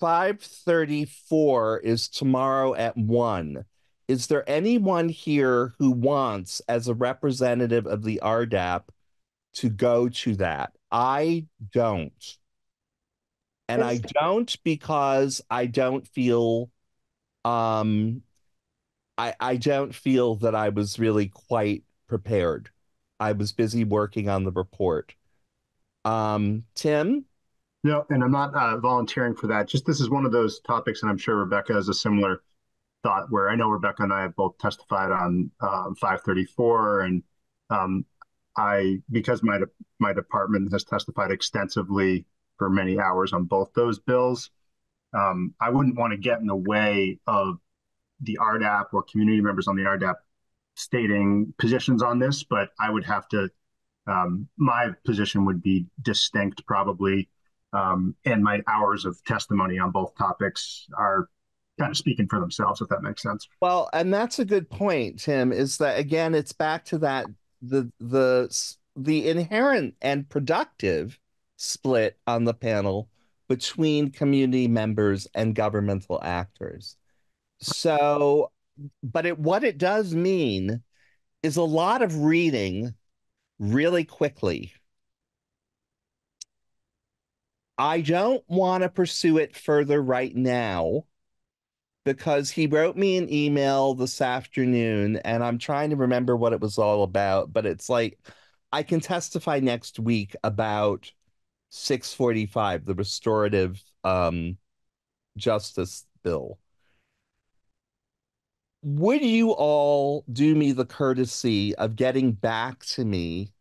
five thirty-four is tomorrow at one. Is there anyone here who wants, as a representative of the RDAP, to go to that? I don't. And I don't because I don't feel um I I don't feel that I was really quite prepared. I was busy working on the report. Um Tim? No, and I'm not uh, volunteering for that. Just this is one of those topics, and I'm sure Rebecca has a similar thought. Where I know Rebecca and I have both testified on um, 534, and um, I because my my department has testified extensively for many hours on both those bills. Um, I wouldn't want to get in the way of the RDAP or community members on the RDAP stating positions on this, but I would have to. Um, my position would be distinct, probably um, and my hours of testimony on both topics are kind of speaking for themselves, if that makes sense. Well, and that's a good point, Tim, is that again it's back to that the the the inherent and productive split on the panel between community members and governmental actors. So, but it what it does mean is a lot of reading really quickly. I don't want to pursue it further right now because he wrote me an email this afternoon and I'm trying to remember what it was all about, but it's like I can testify next week about 645, the restorative um, justice bill. Would you all do me the courtesy of getting back to me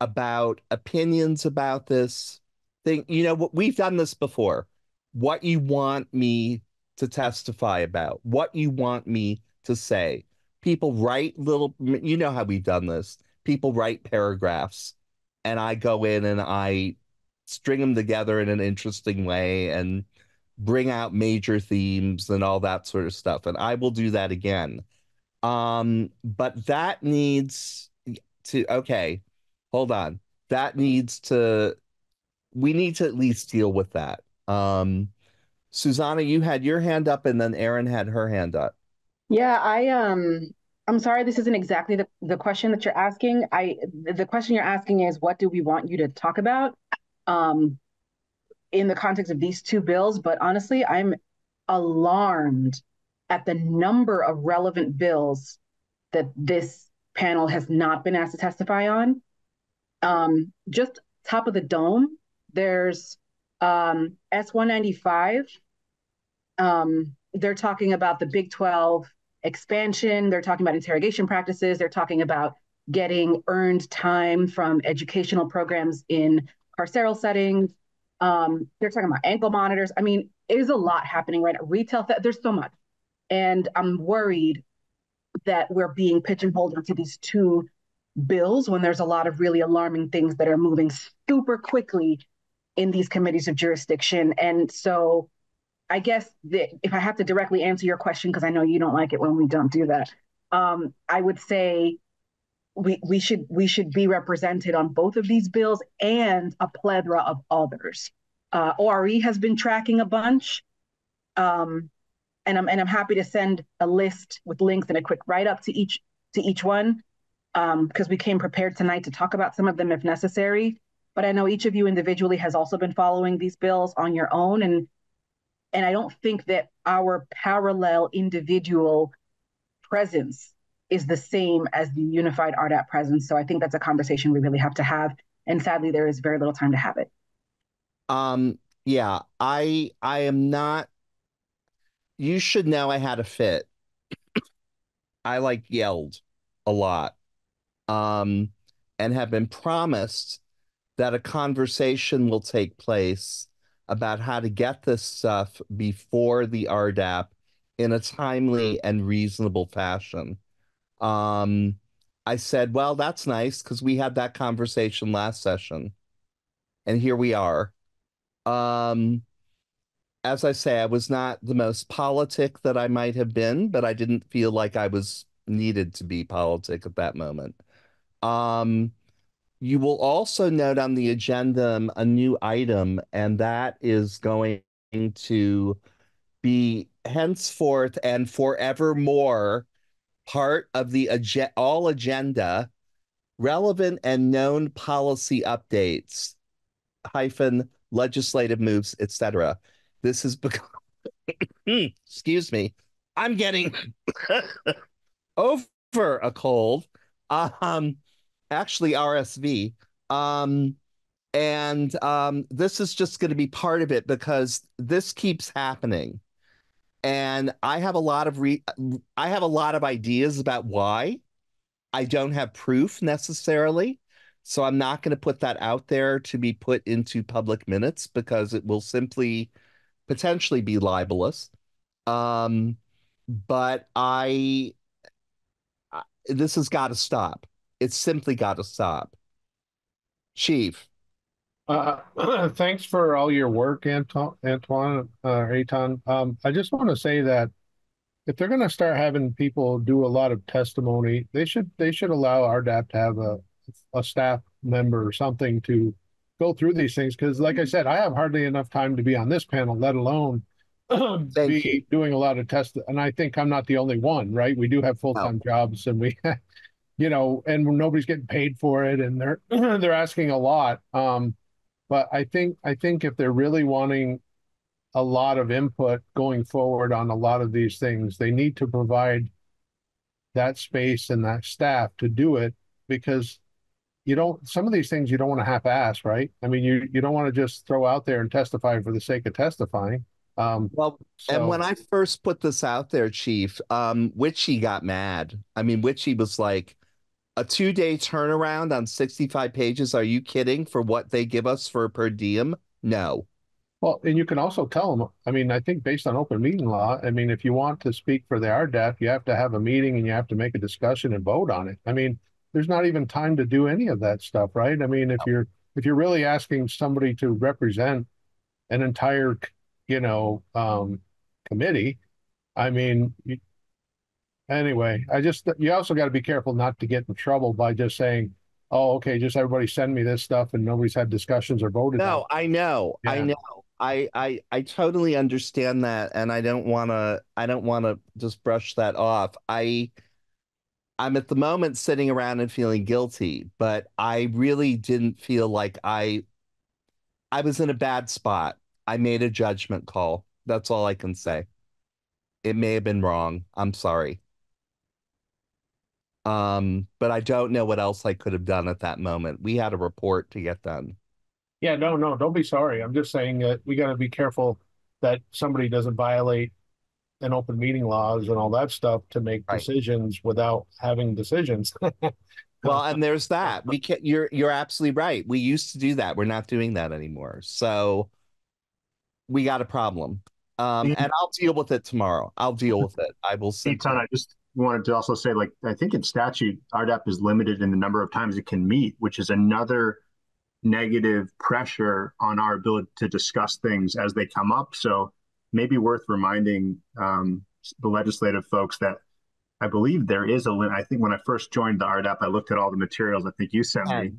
about opinions about this thing? You know, what we've done this before. What you want me to testify about, what you want me to say. People write little, you know how we've done this. People write paragraphs, and I go in and I string them together in an interesting way and bring out major themes and all that sort of stuff. And I will do that again. Um, but that needs to, okay, hold on. That needs to, we need to at least deal with that. Um, Xusana, you had your hand up and then Erin had her hand up. Yeah, I um I'm sorry this isn't exactly the, the question that you're asking. I the question you're asking is what do we want you to talk about um in the context of these two bills, but honestly, I'm alarmed at the number of relevant bills that this panel has not been asked to testify on. Um just top of the dome, there's Um, S195, um, they're talking about the Big 12 expansion. They're talking about interrogation practices. They're talking about getting earned time from educational programs in carceral settings. Um, they're talking about ankle monitors. I mean, it is a lot happening right now. Retail, th- there's so much. And I'm worried that we're being pigeonholed into these two bills when there's a lot of really alarming things that are moving super quickly in these committees of jurisdiction. And so I guess that if I have to directly answer your question, because I know you don't like it when we don't do that, um, I would say we we should we should be represented on both of these bills and a plethora of others. Uh, ORE has been tracking a bunch, um, and I'm and I'm happy to send a list with links and a quick write up to each to each one because um, we came prepared tonight to talk about some of them if necessary. But I know each of you individually has also been following these bills on your own, and and I don't think that our parallel individual presence is the same as the unified RDAP presence. So I think that's a conversation we really have to have. And sadly, there is very little time to have it. Um, yeah, I I am not. You should know I had a fit. I like yelled a lot, um, and have been promised that a conversation will take place about how to get this stuff before the RDAP in a timely and reasonable fashion. Um, I said, well, that's nice because we had that conversation last session. And here we are. Um, as I say, I was not the most politic that I might have been, but I didn't feel like I was needed to be politic at that moment. Um, you will also note on the agenda a new item, and that is going to be henceforth and forevermore part of the ag- all agenda relevant and known policy updates hyphen legislative moves etc this is become (coughs) excuse me i'm getting (laughs) over a cold. Um actually rsv um and um this is just going to be part of it because this keeps happening and I have a lot of re I have a lot of ideas about why. I don't have proof necessarily, so I'm not going to put that out there to be put into public minutes because it will simply potentially be libelous. Um, but I, I this has got to stop. It's simply got to stop. Chief. Uh, (clears throat) thanks for all your work, Anton, Antoine, uh, Aton. Um, I just want to say that if they're going to start having people do a lot of testimony, they should they should allow RDAP to have a a staff member or something to go through these things. Because, like I said, I have hardly enough time to be on this panel, let alone (clears throat) be you. doing a lot of tests. And I think I'm not the only one, right? We do have full time oh. jobs, and we. (laughs) you know, and nobody's getting paid for it, and they're (clears throat) they're asking a lot. Um, but I think I think if they're really wanting a lot of input going forward on a lot of these things, they need to provide that space and that staff to do it because you don't some of these things you don't want to half ass, right? I mean you you don't want to just throw out there and testify for the sake of testifying. Um, well, so... and when I first put this out there, Chief, um, Witchy got mad. I mean, Witchy was like, a two day turnaround on 65 pages. Are you kidding for what they give us for per diem? No. Well, and you can also tell them, I mean, I think based on open meeting law, I mean, if you want to speak for the RDAP, you have to have a meeting and you have to make a discussion and vote on it. I mean, there's not even time to do any of that stuff, right? I mean, if you're if you're really asking somebody to represent an entire, you know, um, committee, I mean, you, anyway, I just you also got to be careful not to get in trouble by just saying, "Oh, okay, just everybody send me this stuff," and nobody's had discussions or voted. No, I know, yeah. I know. I, I I totally understand that, and I don't want to. I don't want to just brush that off. I I'm at the moment sitting around and feeling guilty, but I really didn't feel like I I was in a bad spot. I made a judgment call. That's all I can say. It may have been wrong. I'm sorry. Um, but I don't know what else I could have done at that moment. We had a report to get done. Yeah, no, no, don't be sorry. I'm just saying that we got to be careful that somebody doesn't violate an open meeting laws and all that stuff to make right. decisions without having decisions. (laughs) well, and there's that. We can't. you're you're absolutely right. We used to do that. We're not doing that anymore. So we got a problem. Um, and I'll deal with it tomorrow. I'll deal with it. I will say. I just wanted to also say, like, I think in statute, RDAP is limited in the number of times it can meet, which is another negative pressure on our ability to discuss things as they come up. So maybe worth reminding um, the legislative folks that I believe there is a limit. I think when I first joined the RDAP, I looked at all the materials. I think you sent me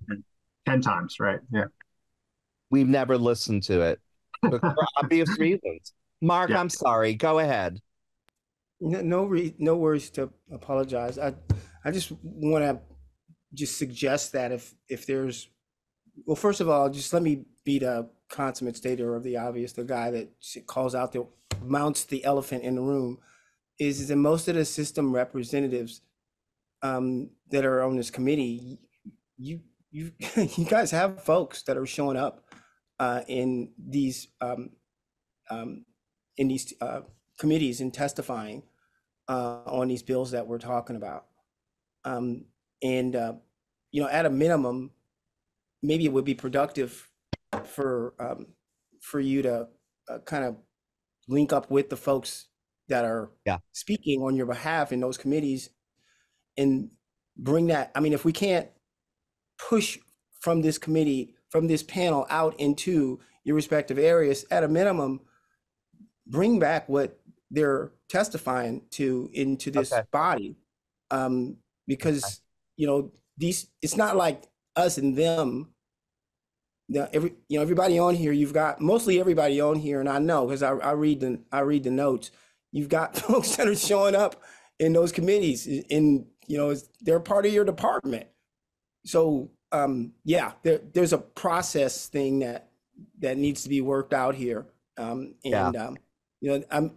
ten times, right? Yeah. We've never listened to it for (laughs) obvious reasons. Mark, yeah. I'm sorry. Go ahead. No, no, re- no worries to apologize. I, I just want to just suggest that if if there's, well, first of all, just let me be the consummate stater of the obvious, the guy that calls out the mounts the elephant in the room, is, that most of the system representatives um, that are on this committee, you you (laughs) you guys have folks that are showing up uh, in these um, um, in these uh, committees and testifying uh, on these bills that we're talking about. Um, and, uh, you know, at a minimum, maybe it would be productive for um, for you to uh, kind of link up with the folks that are yeah. speaking on your behalf in those committees and bring that. I mean, if we can't push from this committee, from this panel out into your respective areas, at a minimum, bring back what they're testifying to into this okay. body um, because okay. you know these it's not like us and them now every you know everybody on here you've got mostly everybody on here and i know because I, I read the i read the notes you've got (laughs) folks that are showing up in those committees in you know they're part of your department so um yeah there, there's a process thing that that needs to be worked out here um and yeah. um you know, I'm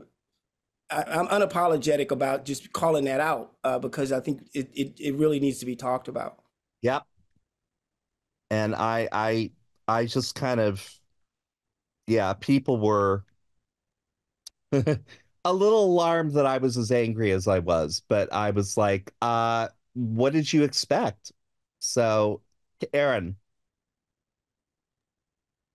I, am i am unapologetic about just calling that out uh, because I think it, it it really needs to be talked about. Yep. And I I I just kind of yeah, people were (laughs) a little alarmed that I was as angry as I was, but I was like, uh, what did you expect? So, Erin.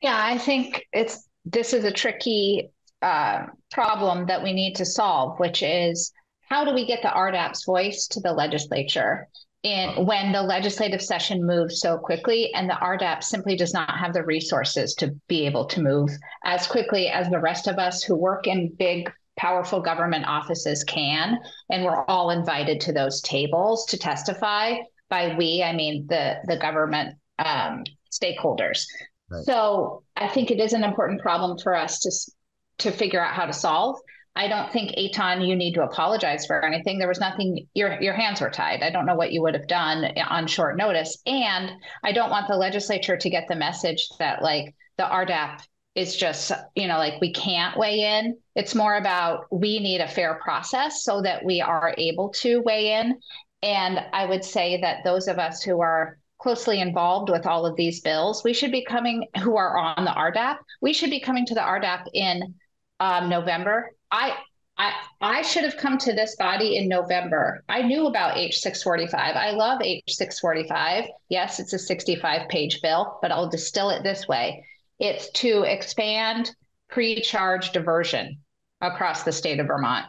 Yeah, I think it's this is a tricky uh, problem that we need to solve, which is how do we get the RDAP's voice to the legislature? in when the legislative session moves so quickly and the RDAP simply does not have the resources to be able to move as quickly as the rest of us who work in big powerful government offices can and we're all invited to those tables to testify by we i mean the the government um, stakeholders right. so i think it is an important problem for us to to figure out how to solve. I don't think Etan, you need to apologize for anything. There was nothing. Your your hands were tied. I don't know what you would have done on short notice, and I don't want the legislature to get the message that like the RDAP is just you know like we can't weigh in. It's more about we need a fair process so that we are able to weigh in. And I would say that those of us who are closely involved with all of these bills, we should be coming who are on the RDAP. We should be coming to the RDAP in um, November. I I I should have come to this body in November. I knew about H645. I love H645. Yes, it's a 65 page bill, but I'll distill it this way. It's to expand pre-charge diversion across the state of Vermont.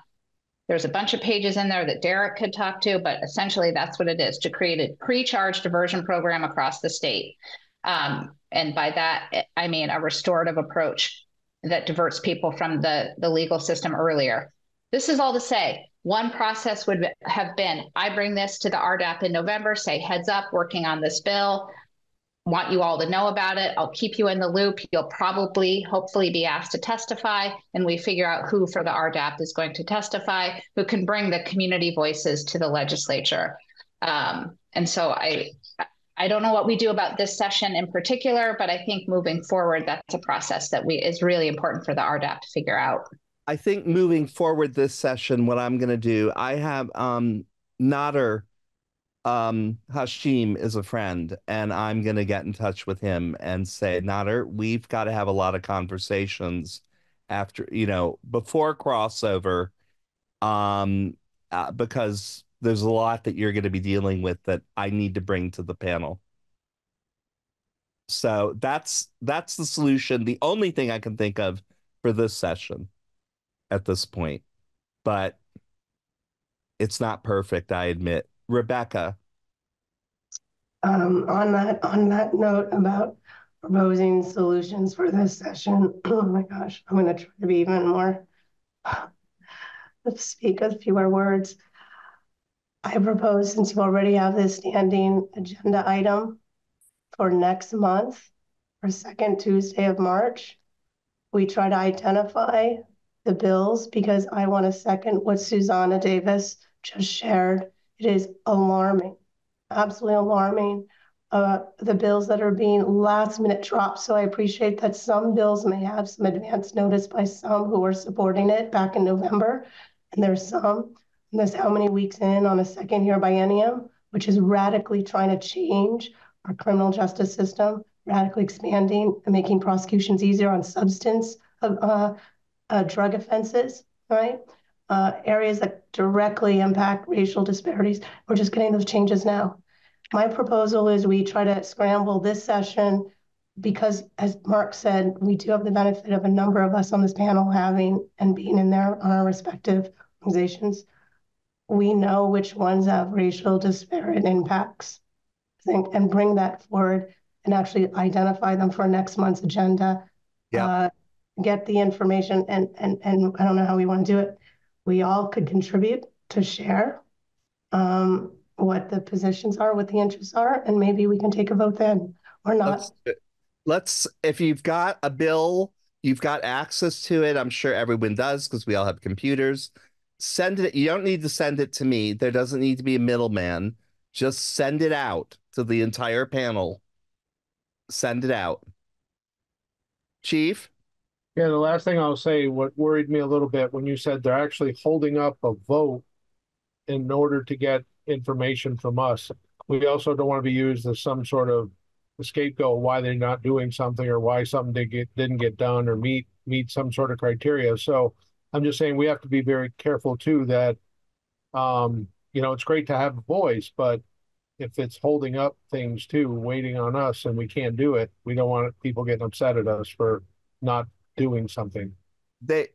There's a bunch of pages in there that Derek could talk to, but essentially that's what it is to create a pre-charge diversion program across the state. Um, and by that, I mean a restorative approach that diverts people from the, the legal system earlier. This is all to say, one process would have been I bring this to the RDAP in November, say, heads up, working on this bill. Want you all to know about it. I'll keep you in the loop. You'll probably, hopefully, be asked to testify, and we figure out who for the RDAP is going to testify, who can bring the community voices to the legislature. Um, and so I, I don't know what we do about this session in particular, but I think moving forward, that's a process that we is really important for the RDAP to figure out. I think moving forward this session, what I'm going to do, I have um, Nader um Hashim is a friend and I'm going to get in touch with him and say, Nader, we've got to have a lot of conversations after, you know, before crossover um uh, because there's a lot that you're going to be dealing with that I need to bring to the panel. So that's that's the solution. The only thing I can think of for this session at this point. But it's not perfect, I admit. Rebecca. Um, on that on that note about proposing solutions for this session, (clears throat) oh my gosh, I'm going to try to be even more (sighs) speak with fewer words. I propose, since you already have this standing agenda item for next month, for second Tuesday of March, we try to identify the bills because I want to second what Xusana Davis just shared. It is alarming, absolutely alarming. Uh, the bills that are being last minute dropped. So I appreciate that some bills may have some advance notice by some who are supporting it back in November. And there's some, there's how many weeks in on a second year biennium, which is radically trying to change our criminal justice system, radically expanding and making prosecutions easier on substance uh, uh, drug offenses, right? Uh, areas that directly impact racial disparities. We're just getting those changes now. My proposal is we try to scramble this session because, as Mark said, we do have the benefit of a number of us on this panel having and being in there on our respective organizations. We know which ones have racial disparate impacts think, and bring that forward and actually identify them for next month's agenda. Yeah. Uh, get the information and and and I don't know how we want to do it. We all could contribute to share um, what the positions are, what the interests are, and maybe we can take a vote then or not. Let's, let's if you've got a bill, you've got access to it. I'm sure everyone does because we all have computers. Send it. You don't need to send it to me. There doesn't need to be a middleman. Just send it out to the entire panel. Send it out. Chief? Yeah, the last thing I'll say, what worried me a little bit when you said they're actually holding up a vote in order to get information from us. We also don't want to be used as some sort of scapegoat why they're not doing something or why something did get, didn't get done or meet meet some sort of criteria. So I'm just saying we have to be very careful too that um, you know it's great to have a voice, but if it's holding up things too, waiting on us and we can't do it, we don't want people getting upset at us for not doing something. They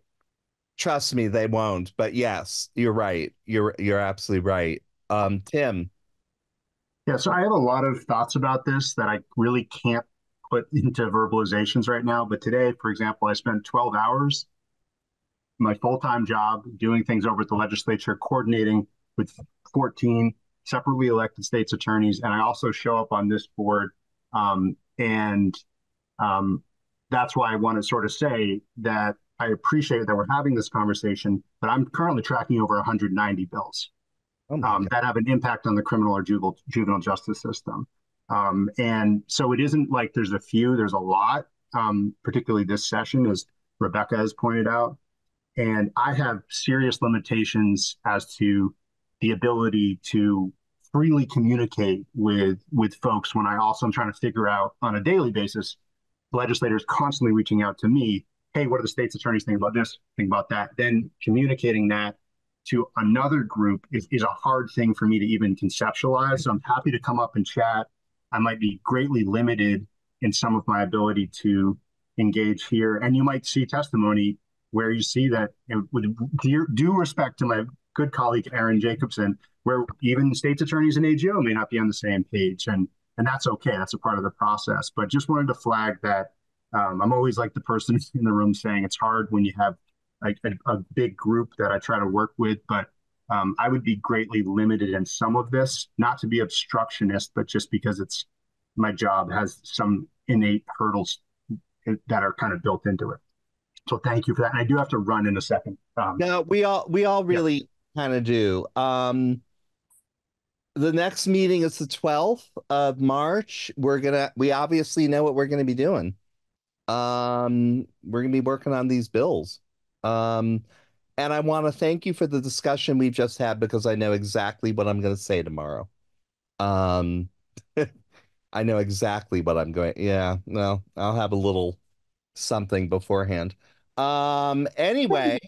trust me, they won't. But yes, you're right. You're you're absolutely right. Um, Tim. Yeah, so I have a lot of thoughts about this that I really can't put into verbalizations right now. But today, for example, I spent 12 hours, my full-time job, doing things over at the legislature, coordinating with 14 separately elected states attorneys, and I also show up on this board. Um, and um, that's why I want to sort of say that I appreciate that we're having this conversation, but I'm currently tracking over 190 bills oh um, that have an impact on the criminal or juvenile, juvenile justice system. Um, and so it isn't like there's a few, there's a lot, um, particularly this session, as Rebecca has pointed out. And I have serious limitations as to the ability to freely communicate with with folks when I also am trying to figure out on a daily basis legislators constantly reaching out to me, hey, what are the state's attorneys think about this, think about that? Then communicating that to another group is, is a hard thing for me to even conceptualize. So I'm happy to come up and chat. I might be greatly limited in some of my ability to engage here. And you might see testimony where you see that with due, respect to my good colleague Erin Jacobson, where even states attorneys and AGO may not be on the same page. And and that's okay. That's a part of the process. But just wanted to flag that um, I'm always like the person (laughs) in the room saying it's hard when you have a, a, a big group that I try to work with, but um, I would be greatly limited in some of this, not to be obstructionist, but just because it's my job has some innate hurdles that are kind of built into it. So thank you for that. And I do have to run in a second. Um, no, we all we all really yeah. kind of do. Um, the next meeting is the 12th of March. We're gonna we obviously know what we're gonna be doing. Um, we're gonna be working on these bills. Um, and I want to thank you for the discussion we've just had because I know exactly what I'm gonna say tomorrow. Um, (laughs) I know exactly what I'm going. Yeah, no, I'll have a little something beforehand. Um, anyway,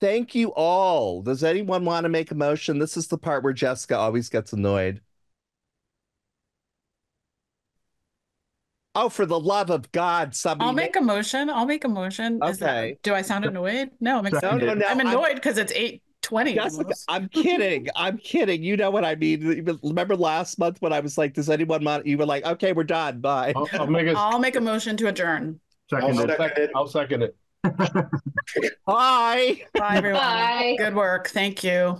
thank you all. Does anyone want to make a motion? This is the part where Jessica always gets annoyed. Oh, for the love of God, somebody I'll make a motion. I'll make a motion. Is that- Okay. do I sound annoyed? No, I'm No, excited. no, no, I'm I'm- annoyed because it's eight twenty. Jessica, I'm kidding. I'm kidding. You know what I mean. Remember last month when I was like, "Does anyone want?" You were like, "Okay, we're done. Bye." I'll, I'll make a, I'll make a motion to adjourn. I'll Second. second, I'll second it. (laughs) Bye. Bye, everyone. Bye. Good work. Thank you.